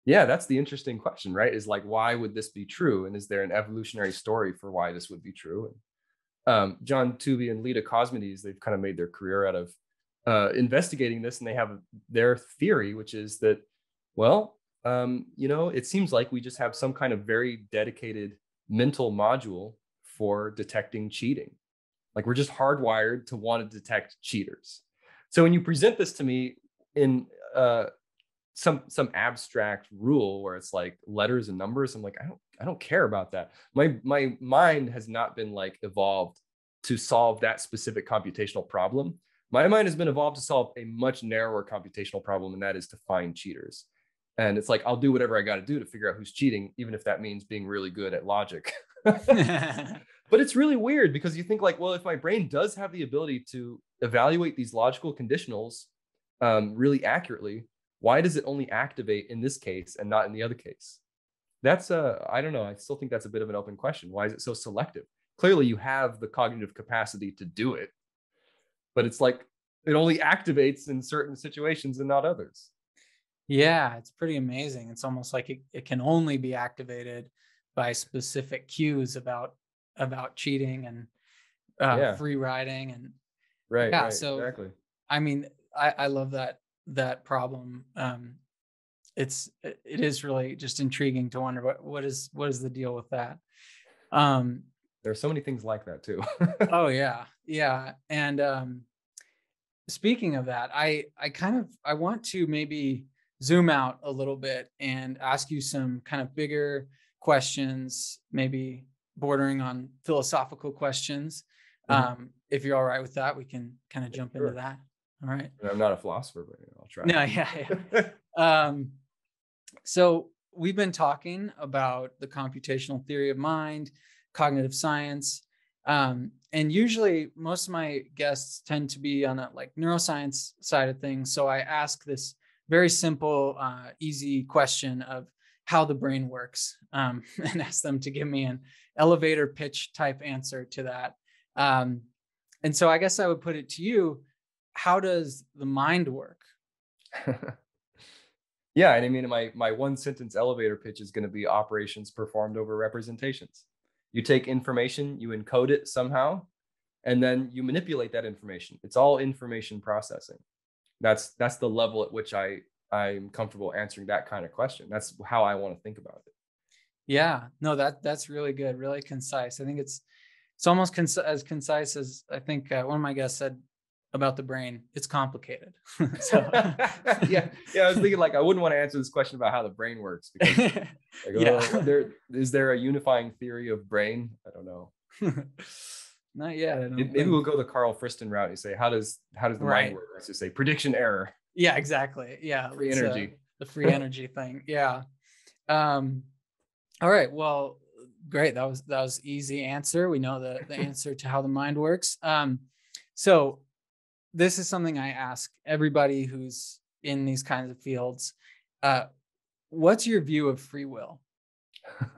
Yeah, that's the interesting question, right? Is like, why would this be true? And is there an evolutionary story for why this would be true? And um, John Tooby and Leda Cosmides, they've kind of made their career out of uh, investigating this, and they have their theory, which is that, well, um, you know, it seems like we just have some kind of very dedicated mental module for detecting cheating. Like we're just hardwired to want to detect cheaters. So when you present this to me in uh, some some abstract rule where it's like letters and numbers i'm like i don't i don't care about that. My my mind has not been like evolved to solve that specific computational problem. My mind has been evolved to solve a much narrower computational problem and that is to find cheaters. And it's like i'll do whatever i got to do to figure out who's cheating even if that means being really good at logic. But it's really weird because you think like well if my brain does have the ability to evaluate these logical conditionals um, really accurately why does it only activate in this case and not in the other case? That's a i don't know i still think that's a bit of an open question. Why is it so selective? Clearly you have the cognitive capacity to do it but it's like it only activates in certain situations and not others. Yeah it's pretty amazing. It's almost like it, it can only be activated by specific cues about about cheating and uh, yeah. free riding and right yeah right, so exactly. I mean I, I love that that problem um it's it is really just intriguing to wonder what what is what is the deal with that um there are so many things like that too oh yeah yeah and um speaking of that i i kind of i want to maybe zoom out a little bit and ask you some kind of bigger questions maybe bordering on philosophical questions mm-hmm. um if you're all right with that we can kind of jump sure. into that all right. And I'm not a philosopher, but I'll try. No, yeah, yeah. um, so we've been talking about the computational theory of mind, cognitive science, um, and usually most of my guests tend to be on the like neuroscience side of things. So I ask this very simple, uh, easy question of how the brain works, um, and ask them to give me an elevator pitch type answer to that. Um, and so I guess I would put it to you how does the mind work? yeah, and I mean my my one sentence elevator pitch is going to be operations performed over representations. You take information, you encode it somehow, and then you manipulate that information. It's all information processing. That's that's the level at which I I'm comfortable answering that kind of question. That's how I want to think about it. Yeah, no, that that's really good, really concise. I think it's it's almost as concise as I think uh, one of my guests said about the brain it's complicated. So yeah yeah i was thinking like i wouldn't want to answer this question about how the brain works because like, yeah. oh, there is there a unifying theory of brain? I don't know. Not yet maybe we'll go the karl friston route and say how does how does the right. mind work? Let's just say prediction error. Yeah exactly. Yeah free energy. uh, the free energy thing. Yeah. Um all right well great that was that was easy answer. We know the the answer to how the mind works. Um so this is something I ask everybody who's in these kinds of fields. Uh, what's your view of free will?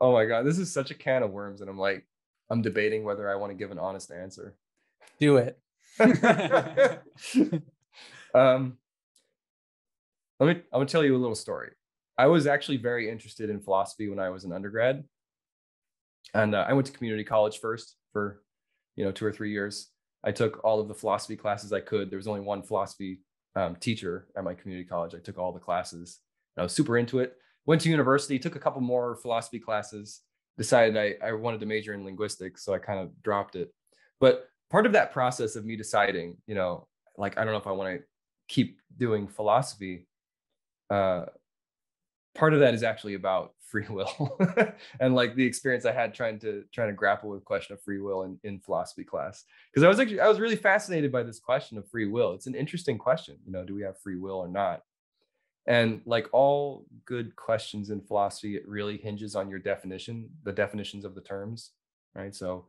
oh my god, this is such a can of worms, and I'm like, I'm debating whether I want to give an honest answer. Do it. um, let me. I'm gonna tell you a little story. I was actually very interested in philosophy when I was an undergrad, and uh, I went to community college first for you know two or three years. I took all of the philosophy classes i could. There was only one philosophy um, teacher at my community college. I took all the classes. I was super into it. Went to university took a couple more philosophy classes. Decided I, I wanted to major in linguistics so i kind of dropped it. But part of that process of me deciding you know like i don't know if i want to keep doing philosophy uh, part of that is actually about free will and like the experience I had trying to trying to grapple with question of free will in, in philosophy class. Because I was actually I was really fascinated by this question of free will. It's an interesting question. You know, do we have free will or not? And like all good questions in philosophy, it really hinges on your definition, the definitions of the terms, right? So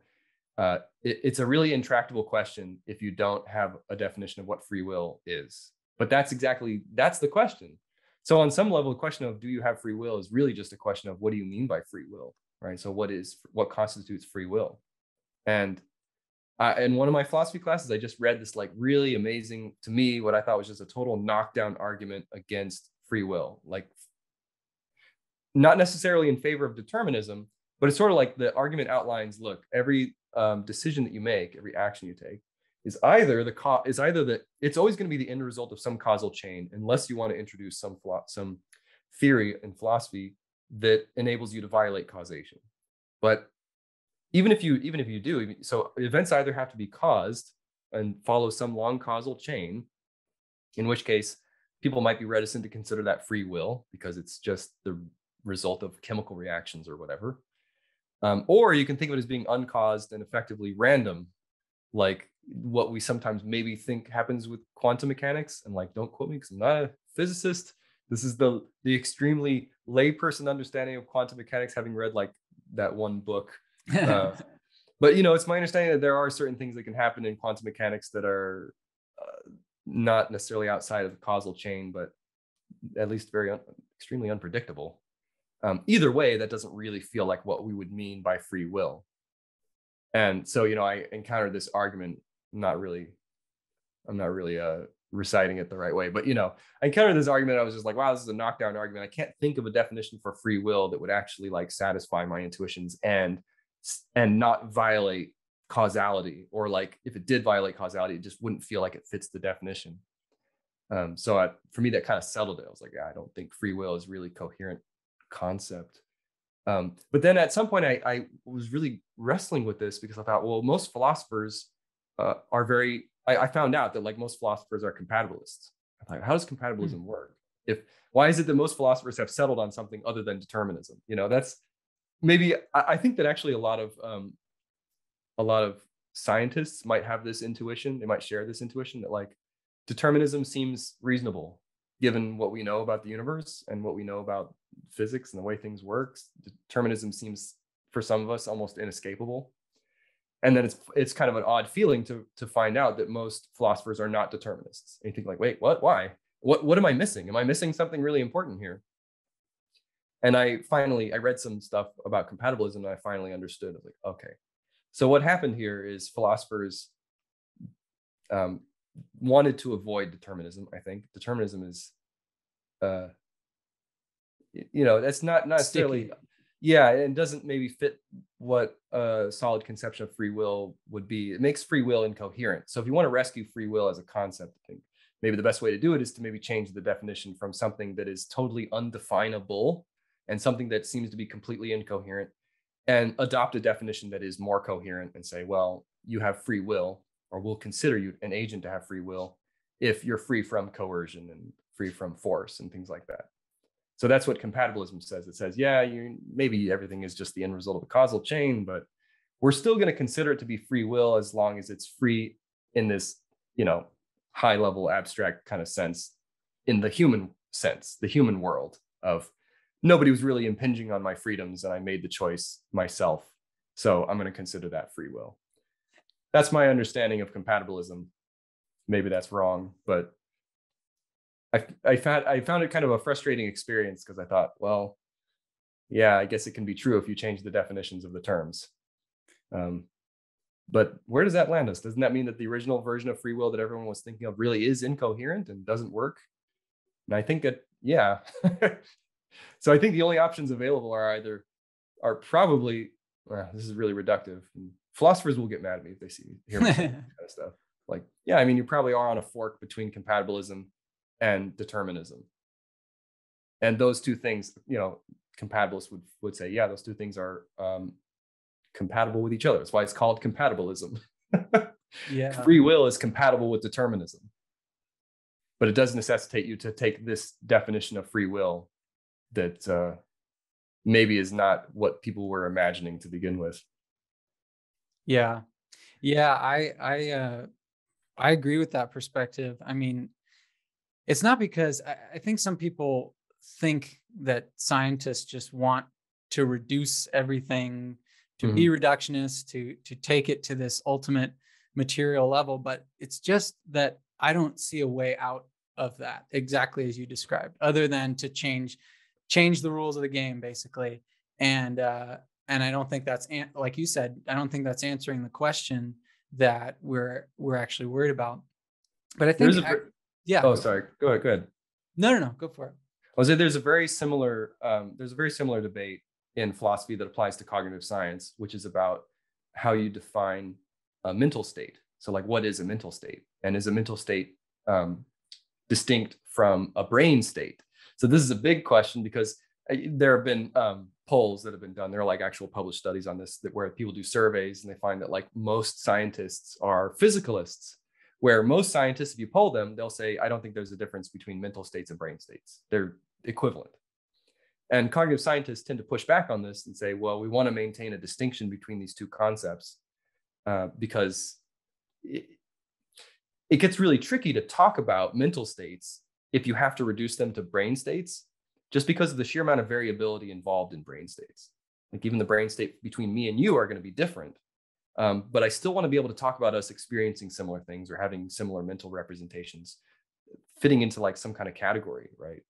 uh, it, it's a really intractable question if you don't have a definition of what free will is. But that's exactly that's the question so on some level, the question of do you have free will is really just a question of what do you mean by free will, right? So what is what constitutes free will? And I, in one of my philosophy classes, I just read this like really amazing to me, what I thought was just a total knockdown argument against free will, like not necessarily in favor of determinism, but it's sort of like the argument outlines: look, every um, decision that you make, every action you take, is either the co- is either that it's always going to be the end result of some causal chain unless you want to introduce some some theory and philosophy that enables you to violate causation. But even if you even if you do so events either have to be caused and follow some long causal chain in which case people might be reticent to consider that free will because it's just the result of chemical reactions or whatever. Um, or you can think of it as being uncaused and effectively random like what we sometimes maybe think happens with quantum mechanics and like don't quote me because i'm not a physicist. This is the the extremely layperson understanding of quantum mechanics having read like that one book uh, but you know it's my understanding that there are certain things that can happen in quantum mechanics that are uh, not necessarily outside of the causal chain but at least very un- extremely unpredictable. Um, either way that doesn't really feel like what we would mean by free will. And so you know i encountered this argument not really i'm not really uh reciting it the right way but you know i encountered this argument i was just like wow this is a knockdown argument. I can't think of a definition for free will that would actually like satisfy my intuitions and and not violate causality or like if it did violate causality it just wouldn't feel like it fits the definition. Um, so I, for me that kind of settled it. I was like yeah, i don't think free will is really coherent concept. Um, but then at some point I, I was really wrestling with this because i thought well most philosophers uh, are very I, I, found out that like most philosophers are compatibilists. I thought how does compatibilism mm-hmm. work? If why is it that most philosophers have settled on something other than determinism? You know that's maybe i, I think that actually a lot of um, a lot of scientists might have this intuition. They might share this intuition that like determinism seems reasonable given what we know about the universe and what we know about physics and the way things works. Determinism seems for some of us almost inescapable and then it's it's kind of an odd feeling to to find out that most philosophers are not determinists. And you think like wait what? Why? What what am i missing? Am i missing something really important here? And i finally i read some stuff about compatibilism and i finally understood. Like okay. So what happened here is philosophers um, wanted to avoid determinism i think. Determinism is uh you know that's not not necessarily yeah it doesn't maybe fit what a solid conception of free will would be. It makes free will incoherent. So if you want to rescue free will as a concept i think maybe the best way to do it is to maybe change the definition from something that is totally undefinable and something that seems to be completely incoherent and adopt a definition that is more coherent and say well you have free will or we'll consider you an agent to have free will if you're free from coercion and free from force and things like that so that's what compatibilism says. It says, yeah, you maybe everything is just the end result of a causal chain, but we're still going to consider it to be free will as long as it's free in this, you know, high level abstract kind of sense in the human sense, the human world of nobody was really impinging on my freedoms and I made the choice myself. So I'm going to consider that free will. That's my understanding of compatibilism. Maybe that's wrong, but I, I found I found it kind of a frustrating experience because I thought, well, yeah, I guess it can be true if you change the definitions of the terms. Um, but where does that land us? Doesn't that mean that the original version of free will that everyone was thinking of really is incoherent and doesn't work? And I think that, yeah. so I think the only options available are either are probably well, this is really reductive. And philosophers will get mad at me if they see hear me kind of stuff. Like, yeah, I mean, you probably are on a fork between compatibilism and determinism. And those two things, you know, compatibilists would, would say, yeah, those two things are um, compatible with each other. That's why it's called compatibilism. yeah. Free will is compatible with determinism. But it does necessitate you to take this definition of free will that uh, maybe is not what people were imagining to begin with. Yeah, yeah, I I uh, I agree with that perspective. I mean, it's not because I, I think some people think that scientists just want to reduce everything to mm-hmm. be reductionist to to take it to this ultimate material level but it's just that i don't see a way out of that exactly as you described other than to change change the rules of the game basically and uh and i don't think that's an- like you said i don't think that's answering the question that we're we're actually worried about but i think yeah. Oh sorry. Go ahead go ahead. No no no. Go for it. I was say there's a very similar um, there's a very similar debate in philosophy that applies to cognitive science, which is about how you define a mental state. So, like, what is a mental state, and is a mental state um, distinct from a brain state? So, this is a big question because uh, there have been um, polls that have been done. There are like actual published studies on this that where people do surveys and they find that like most scientists are physicalists where most scientists, if you poll them, they'll say, I don't think there's a difference between mental states and brain states. They're equivalent. And cognitive scientists tend to push back on this and say, well, we want to maintain a distinction between these two concepts uh, because it, it gets really tricky to talk about mental states if you have to reduce them to brain states, just because of the sheer amount of variability involved in brain states. Like even the brain state between me and you are going to be different. Um, but I still want to be able to talk about us experiencing similar things or having similar mental representations fitting into like some kind of category, right?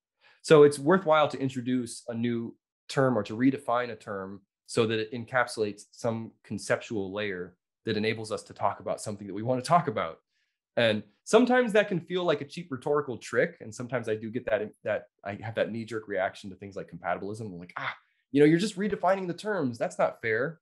So it's worthwhile to introduce a new term or to redefine a term so that it encapsulates some conceptual layer that enables us to talk about something that we want to talk about. And sometimes that can feel like a cheap rhetorical trick. And sometimes I do get that that I have that knee-jerk reaction to things like compatibilism. I'm like, ah, you know, you're just redefining the terms. That's not fair.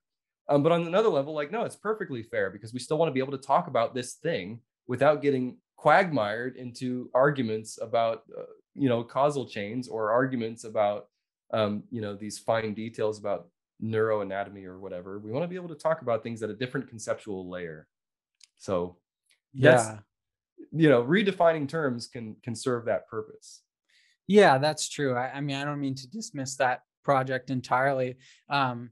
Um, but on another level, like, no, it's perfectly fair because we still want to be able to talk about this thing without getting quagmired into arguments about, uh, you know, causal chains or arguments about, um, you know, these fine details about neuroanatomy or whatever. We want to be able to talk about things at a different conceptual layer. So, yeah, you know, redefining terms can can serve that purpose. Yeah, that's true. I, I mean, I don't mean to dismiss that project entirely. Um,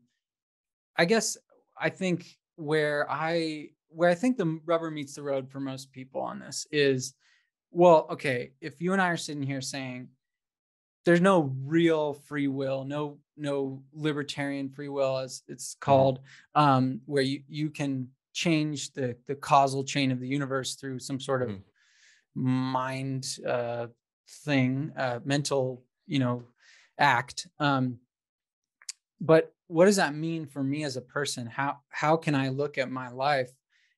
I guess I think where I where I think the rubber meets the road for most people on this is well, okay, if you and I are sitting here saying there's no real free will, no no libertarian free will as it's mm-hmm. called, um, where you you can change the the causal chain of the universe through some sort of mm-hmm. mind uh, thing, uh, mental, you know, act. Um, but what does that mean for me as a person? How how can i look at my life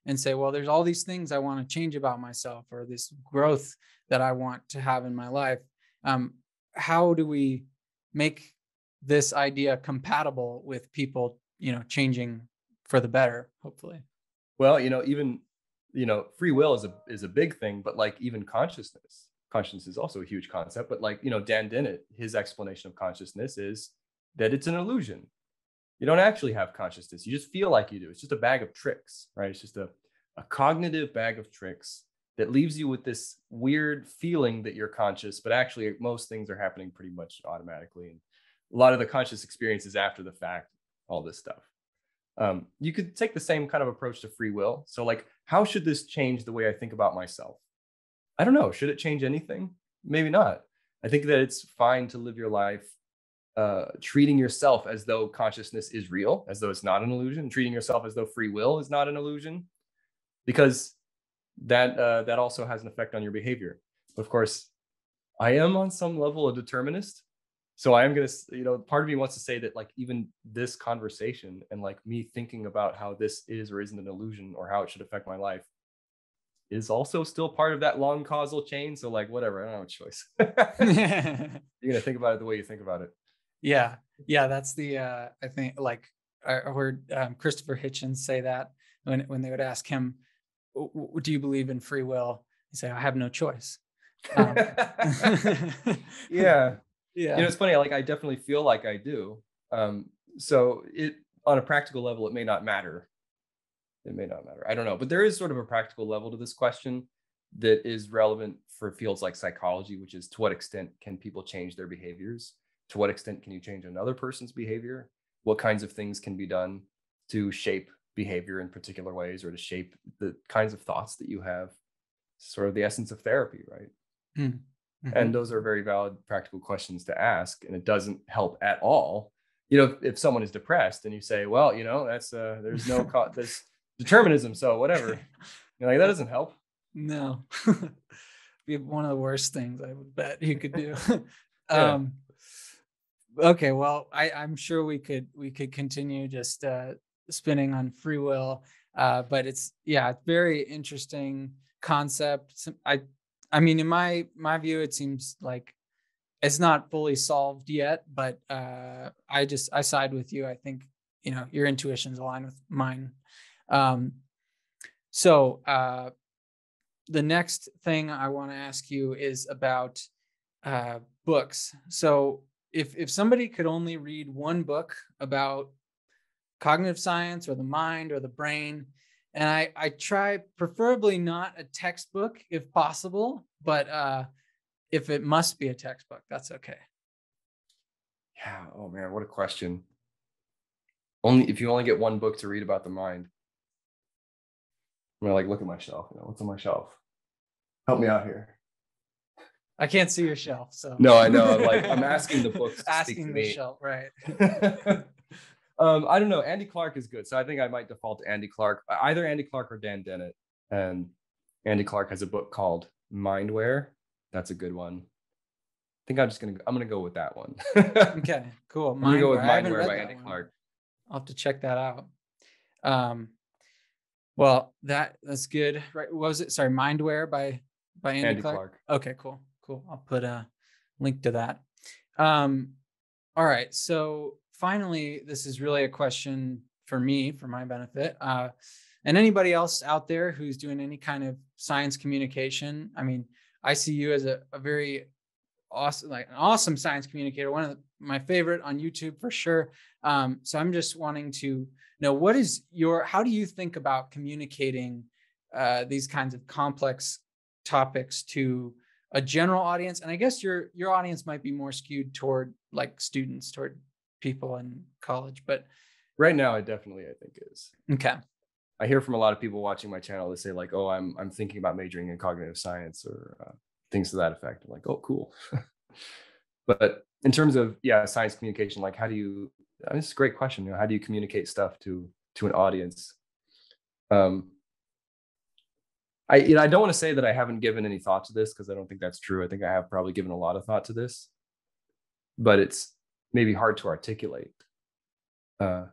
and say well there's all these things i want to change about myself or this growth that i want to have in my life. Um, how do we make this idea compatible with people you know changing for the better hopefully? Well you know even you know free will is a is a big thing but like even consciousness consciousness is also a huge concept but like you know dan dennett his explanation of consciousness is that it's an illusion you don't actually have consciousness. You just feel like you do. It's just a bag of tricks, right? It's just a, a cognitive bag of tricks that leaves you with this weird feeling that you're conscious, but actually most things are happening pretty much automatically. And a lot of the conscious experience is after the fact, all this stuff. Um, you could take the same kind of approach to free will. So, like, how should this change the way I think about myself? I don't know. Should it change anything? Maybe not. I think that it's fine to live your life uh, treating yourself as though consciousness is real, as though it's not an illusion, treating yourself as though free will is not an illusion, because that uh, that also has an effect on your behavior. Of course, I am on some level a determinist, so I am gonna, you know, part of me wants to say that like even this conversation and like me thinking about how this is or isn't an illusion or how it should affect my life is also still part of that long causal chain. So like whatever, I don't have a choice. You're gonna think about it the way you think about it. Yeah, yeah, that's the uh, I think like I heard um, Christopher Hitchens say that when when they would ask him, "Do you believe in free will?" He say, "I have no choice." Um, yeah, yeah. You know, it's funny. Like I definitely feel like I do. Um, so it on a practical level, it may not matter. It may not matter. I don't know, but there is sort of a practical level to this question that is relevant for fields like psychology, which is to what extent can people change their behaviors? To what extent can you change another person's behavior? What kinds of things can be done to shape behavior in particular ways or to shape the kinds of thoughts that you have? Sort of the essence of therapy right? Mm-hmm. and those are very valid practical questions to ask and it doesn't help at all. You know if, if someone is depressed and you say well you know that's uh there's no co- there's determinism so whatever you're like that doesn't help. No. Be one of the worst things i would bet you could do. Yeah. um okay well i i'm sure we could we could continue just uh spinning on free will uh but it's yeah it's very interesting concept. I i mean in my my view it seems like it's not fully solved yet but uh i just i side with you. I think you know your intuitions align with mine. Um so uh the next thing i want to ask you is about uh books. So if if somebody could only read one book about cognitive science or the mind or the brain and i i try preferably not a textbook if possible but uh if it must be a textbook that's okay. Yeah oh man what a question. Only if you only get one book to read about the mind. I'm gonna like look at my shelf you know what's on my shelf? Help me out here I can't see your shelf, so no, I know. Like I'm asking the books. asking the me. shelf, right? um, I don't know. Andy Clark is good, so I think I might default to Andy Clark. Either Andy Clark or Dan Dennett. And Andy Clark has a book called Mindware. That's a good one. I think I'm just gonna. I'm gonna go with that one. okay, cool. Mindware. I'm gonna go with Mindware by Andy one. Clark. I'll have to check that out. Um, well, that that's good. Right? What was it? Sorry, Mindware by by Andy, Andy Clark? Clark. Okay, cool cool. I'll put a link to that. Um, all right. So finally, this is really a question for me, for my benefit. Uh, and anybody else out there who's doing any kind of science communication. I mean, I see you as a, a very awesome, like an awesome science communicator, one of the, my favorite on YouTube for sure. Um, so I'm just wanting to know what is your, how do you think about communicating uh, these kinds of complex topics to a general audience and i guess your your audience might be more skewed toward like students toward people in college but right now it definitely i think is. Okay. I hear from a lot of people watching my channel that say like oh i'm i'm thinking about majoring in cognitive science or uh, things to that effect. I'm like oh cool. But in terms of yeah science communication like how do you I mean, it's a great question you know how do you communicate stuff to to an audience? Um I you know I don't want to say that I haven't given any thought to this because I don't think that's true. I think I have probably given a lot of thought to this, but it's maybe hard to articulate. Uh,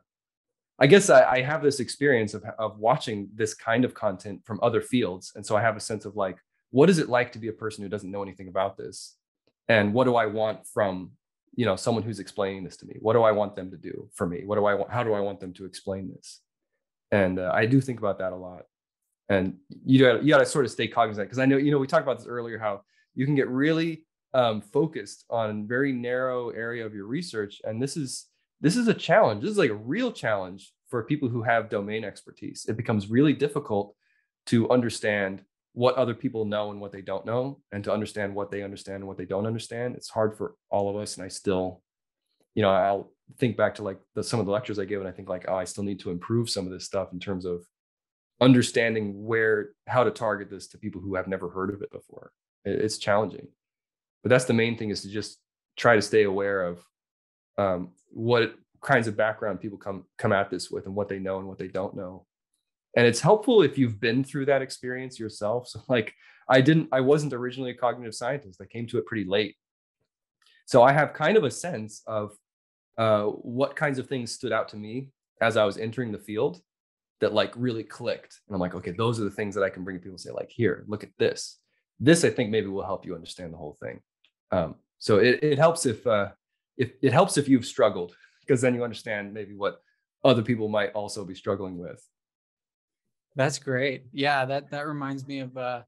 I guess I, I have this experience of of watching this kind of content from other fields, and so I have a sense of like, what is it like to be a person who doesn't know anything about this, and what do I want from you know someone who's explaining this to me? What do I want them to do for me? What do I want? How do I want them to explain this? And uh, I do think about that a lot and you got you got to sort of stay cognizant because I know you know we talked about this earlier how you can get really um, focused on very narrow area of your research, and this is this is a challenge. This is like a real challenge for people who have domain expertise. It becomes really difficult to understand what other people know and what they don't know, and to understand what they understand and what they don't understand. It's hard for all of us, and I still, you know, I'll think back to like the, some of the lectures I give, and I think like, oh, I still need to improve some of this stuff in terms of understanding where how to target this to people who have never heard of it before. It's challenging. But that's the main thing is to just try to stay aware of um, what kinds of background people come come at this with and what they know and what they don't know. And it's helpful if you've been through that experience yourself. So like i didn't i wasn't originally a cognitive scientist. I came to it pretty late. So i have kind of a sense of uh, what kinds of things stood out to me as i was entering the field that like really clicked. And I'm like, okay, those are the things that I can bring people say, like, here, look at this. This I think maybe will help you understand the whole thing. Um, so it, it helps if uh, if it helps if you've struggled because then you understand maybe what other people might also be struggling with. That's great. Yeah, that that reminds me of uh,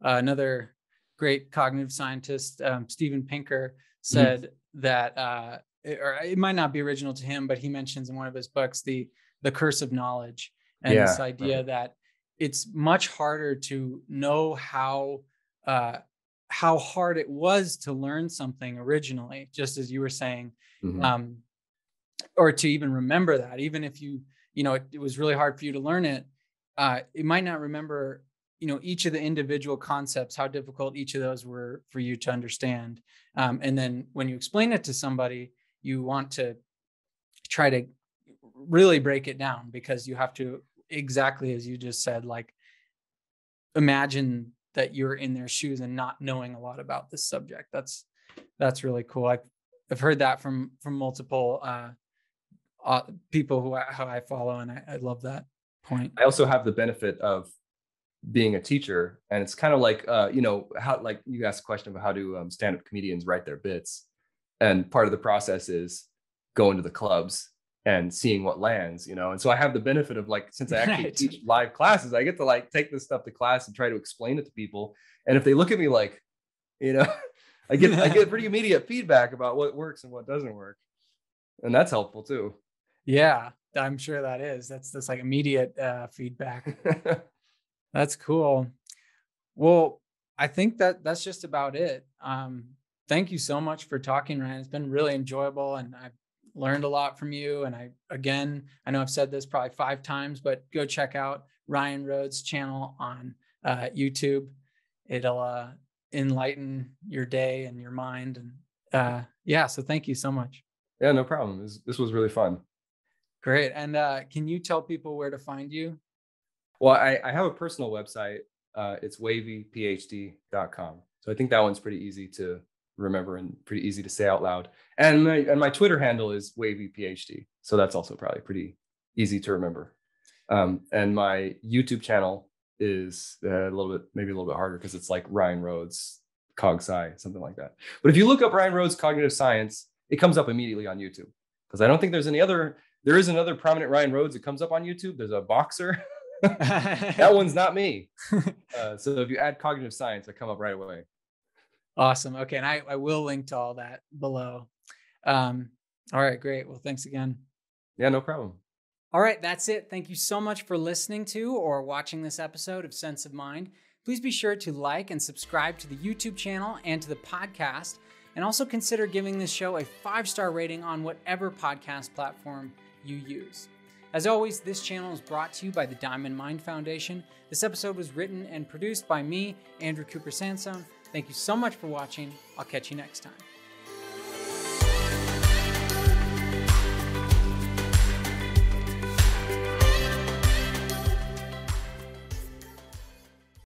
another great cognitive scientist, um, Steven Pinker, mm-hmm. said mm-hmm. that, uh, it, or it might not be original to him, but he mentions in one of his books the the curse of knowledge, and yeah, this idea right. that it's much harder to know how uh, how hard it was to learn something originally, just as you were saying, Mhm. um, or to even remember that, even if you, you know, it, it was really hard for you to learn it, uh, it might not remember, you know, each of the individual concepts, how difficult each of those were for you to understand. Um, and then when you explain it to somebody, you want to try to really break it down because you have to exactly as you just said, like imagine that you're in their shoes and not knowing a lot about this subject. That's that's really cool. I've I've heard that from from multiple uh, uh people who I, I follow, and I, I love that point. I also have the benefit of being a teacher, and it's kind of like uh, you know how like you asked a question about how do um, stand-up comedians write their bits, and part of the process is going to the clubs and seeing what lands, you know. And so I have the benefit of like since I actually Right. teach live classes, I get to like take this stuff to class and try to explain it to people. And if they look at me like, you know, I get I get pretty immediate feedback about what works and what doesn't work, and that's helpful too. Yeah, I'm sure that is. That's that's like immediate uh, feedback. That's cool. Well, I think that that's just about it. Um, thank you so much for talking, Ryan. It's been really enjoyable, and I've learned a lot from you. And I, again, I know I've said this probably five times, but go check out Ryan Rhodes' channel on uh, YouTube. It'll uh, enlighten your day and your mind. And uh, yeah, so thank you so much. yeah, no problem. This, this was really fun. Great. And uh, can you tell people where to find you? Well, I, I have a personal website. Uh, it's wavyphd.com. So I think that one's pretty easy to remember and pretty easy to say out loud. And my, and my Twitter handle is wavyphd. So that's also probably pretty easy to remember. Um, and my YouTube channel is uh, a little bit, maybe a little bit harder because it's like Ryan Rhodes, Cog Sci, something like that. But if you look up Ryan Rhodes Cognitive Science, it comes up immediately on YouTube because I don't think there's any other. There is another prominent Ryan Rhodes that comes up on YouTube. There's a boxer. that one's not me. Uh, so if you add cognitive science, I come up right away. Awesome. Okay. And I, I will link to all that below. Um, all right. Great. Well, thanks again. Yeah, no problem. All right. That's it. Thank you so much for listening to or watching this episode of Sense of Mind. Please be sure to like and subscribe to the YouTube channel and to the podcast. And also consider giving this show a five star rating on whatever podcast platform you use. As always, this channel is brought to you by the Diamond Mind Foundation. This episode was written and produced by me, Andrew Cooper Sansone. Thank you so much for watching. I'll catch you next time.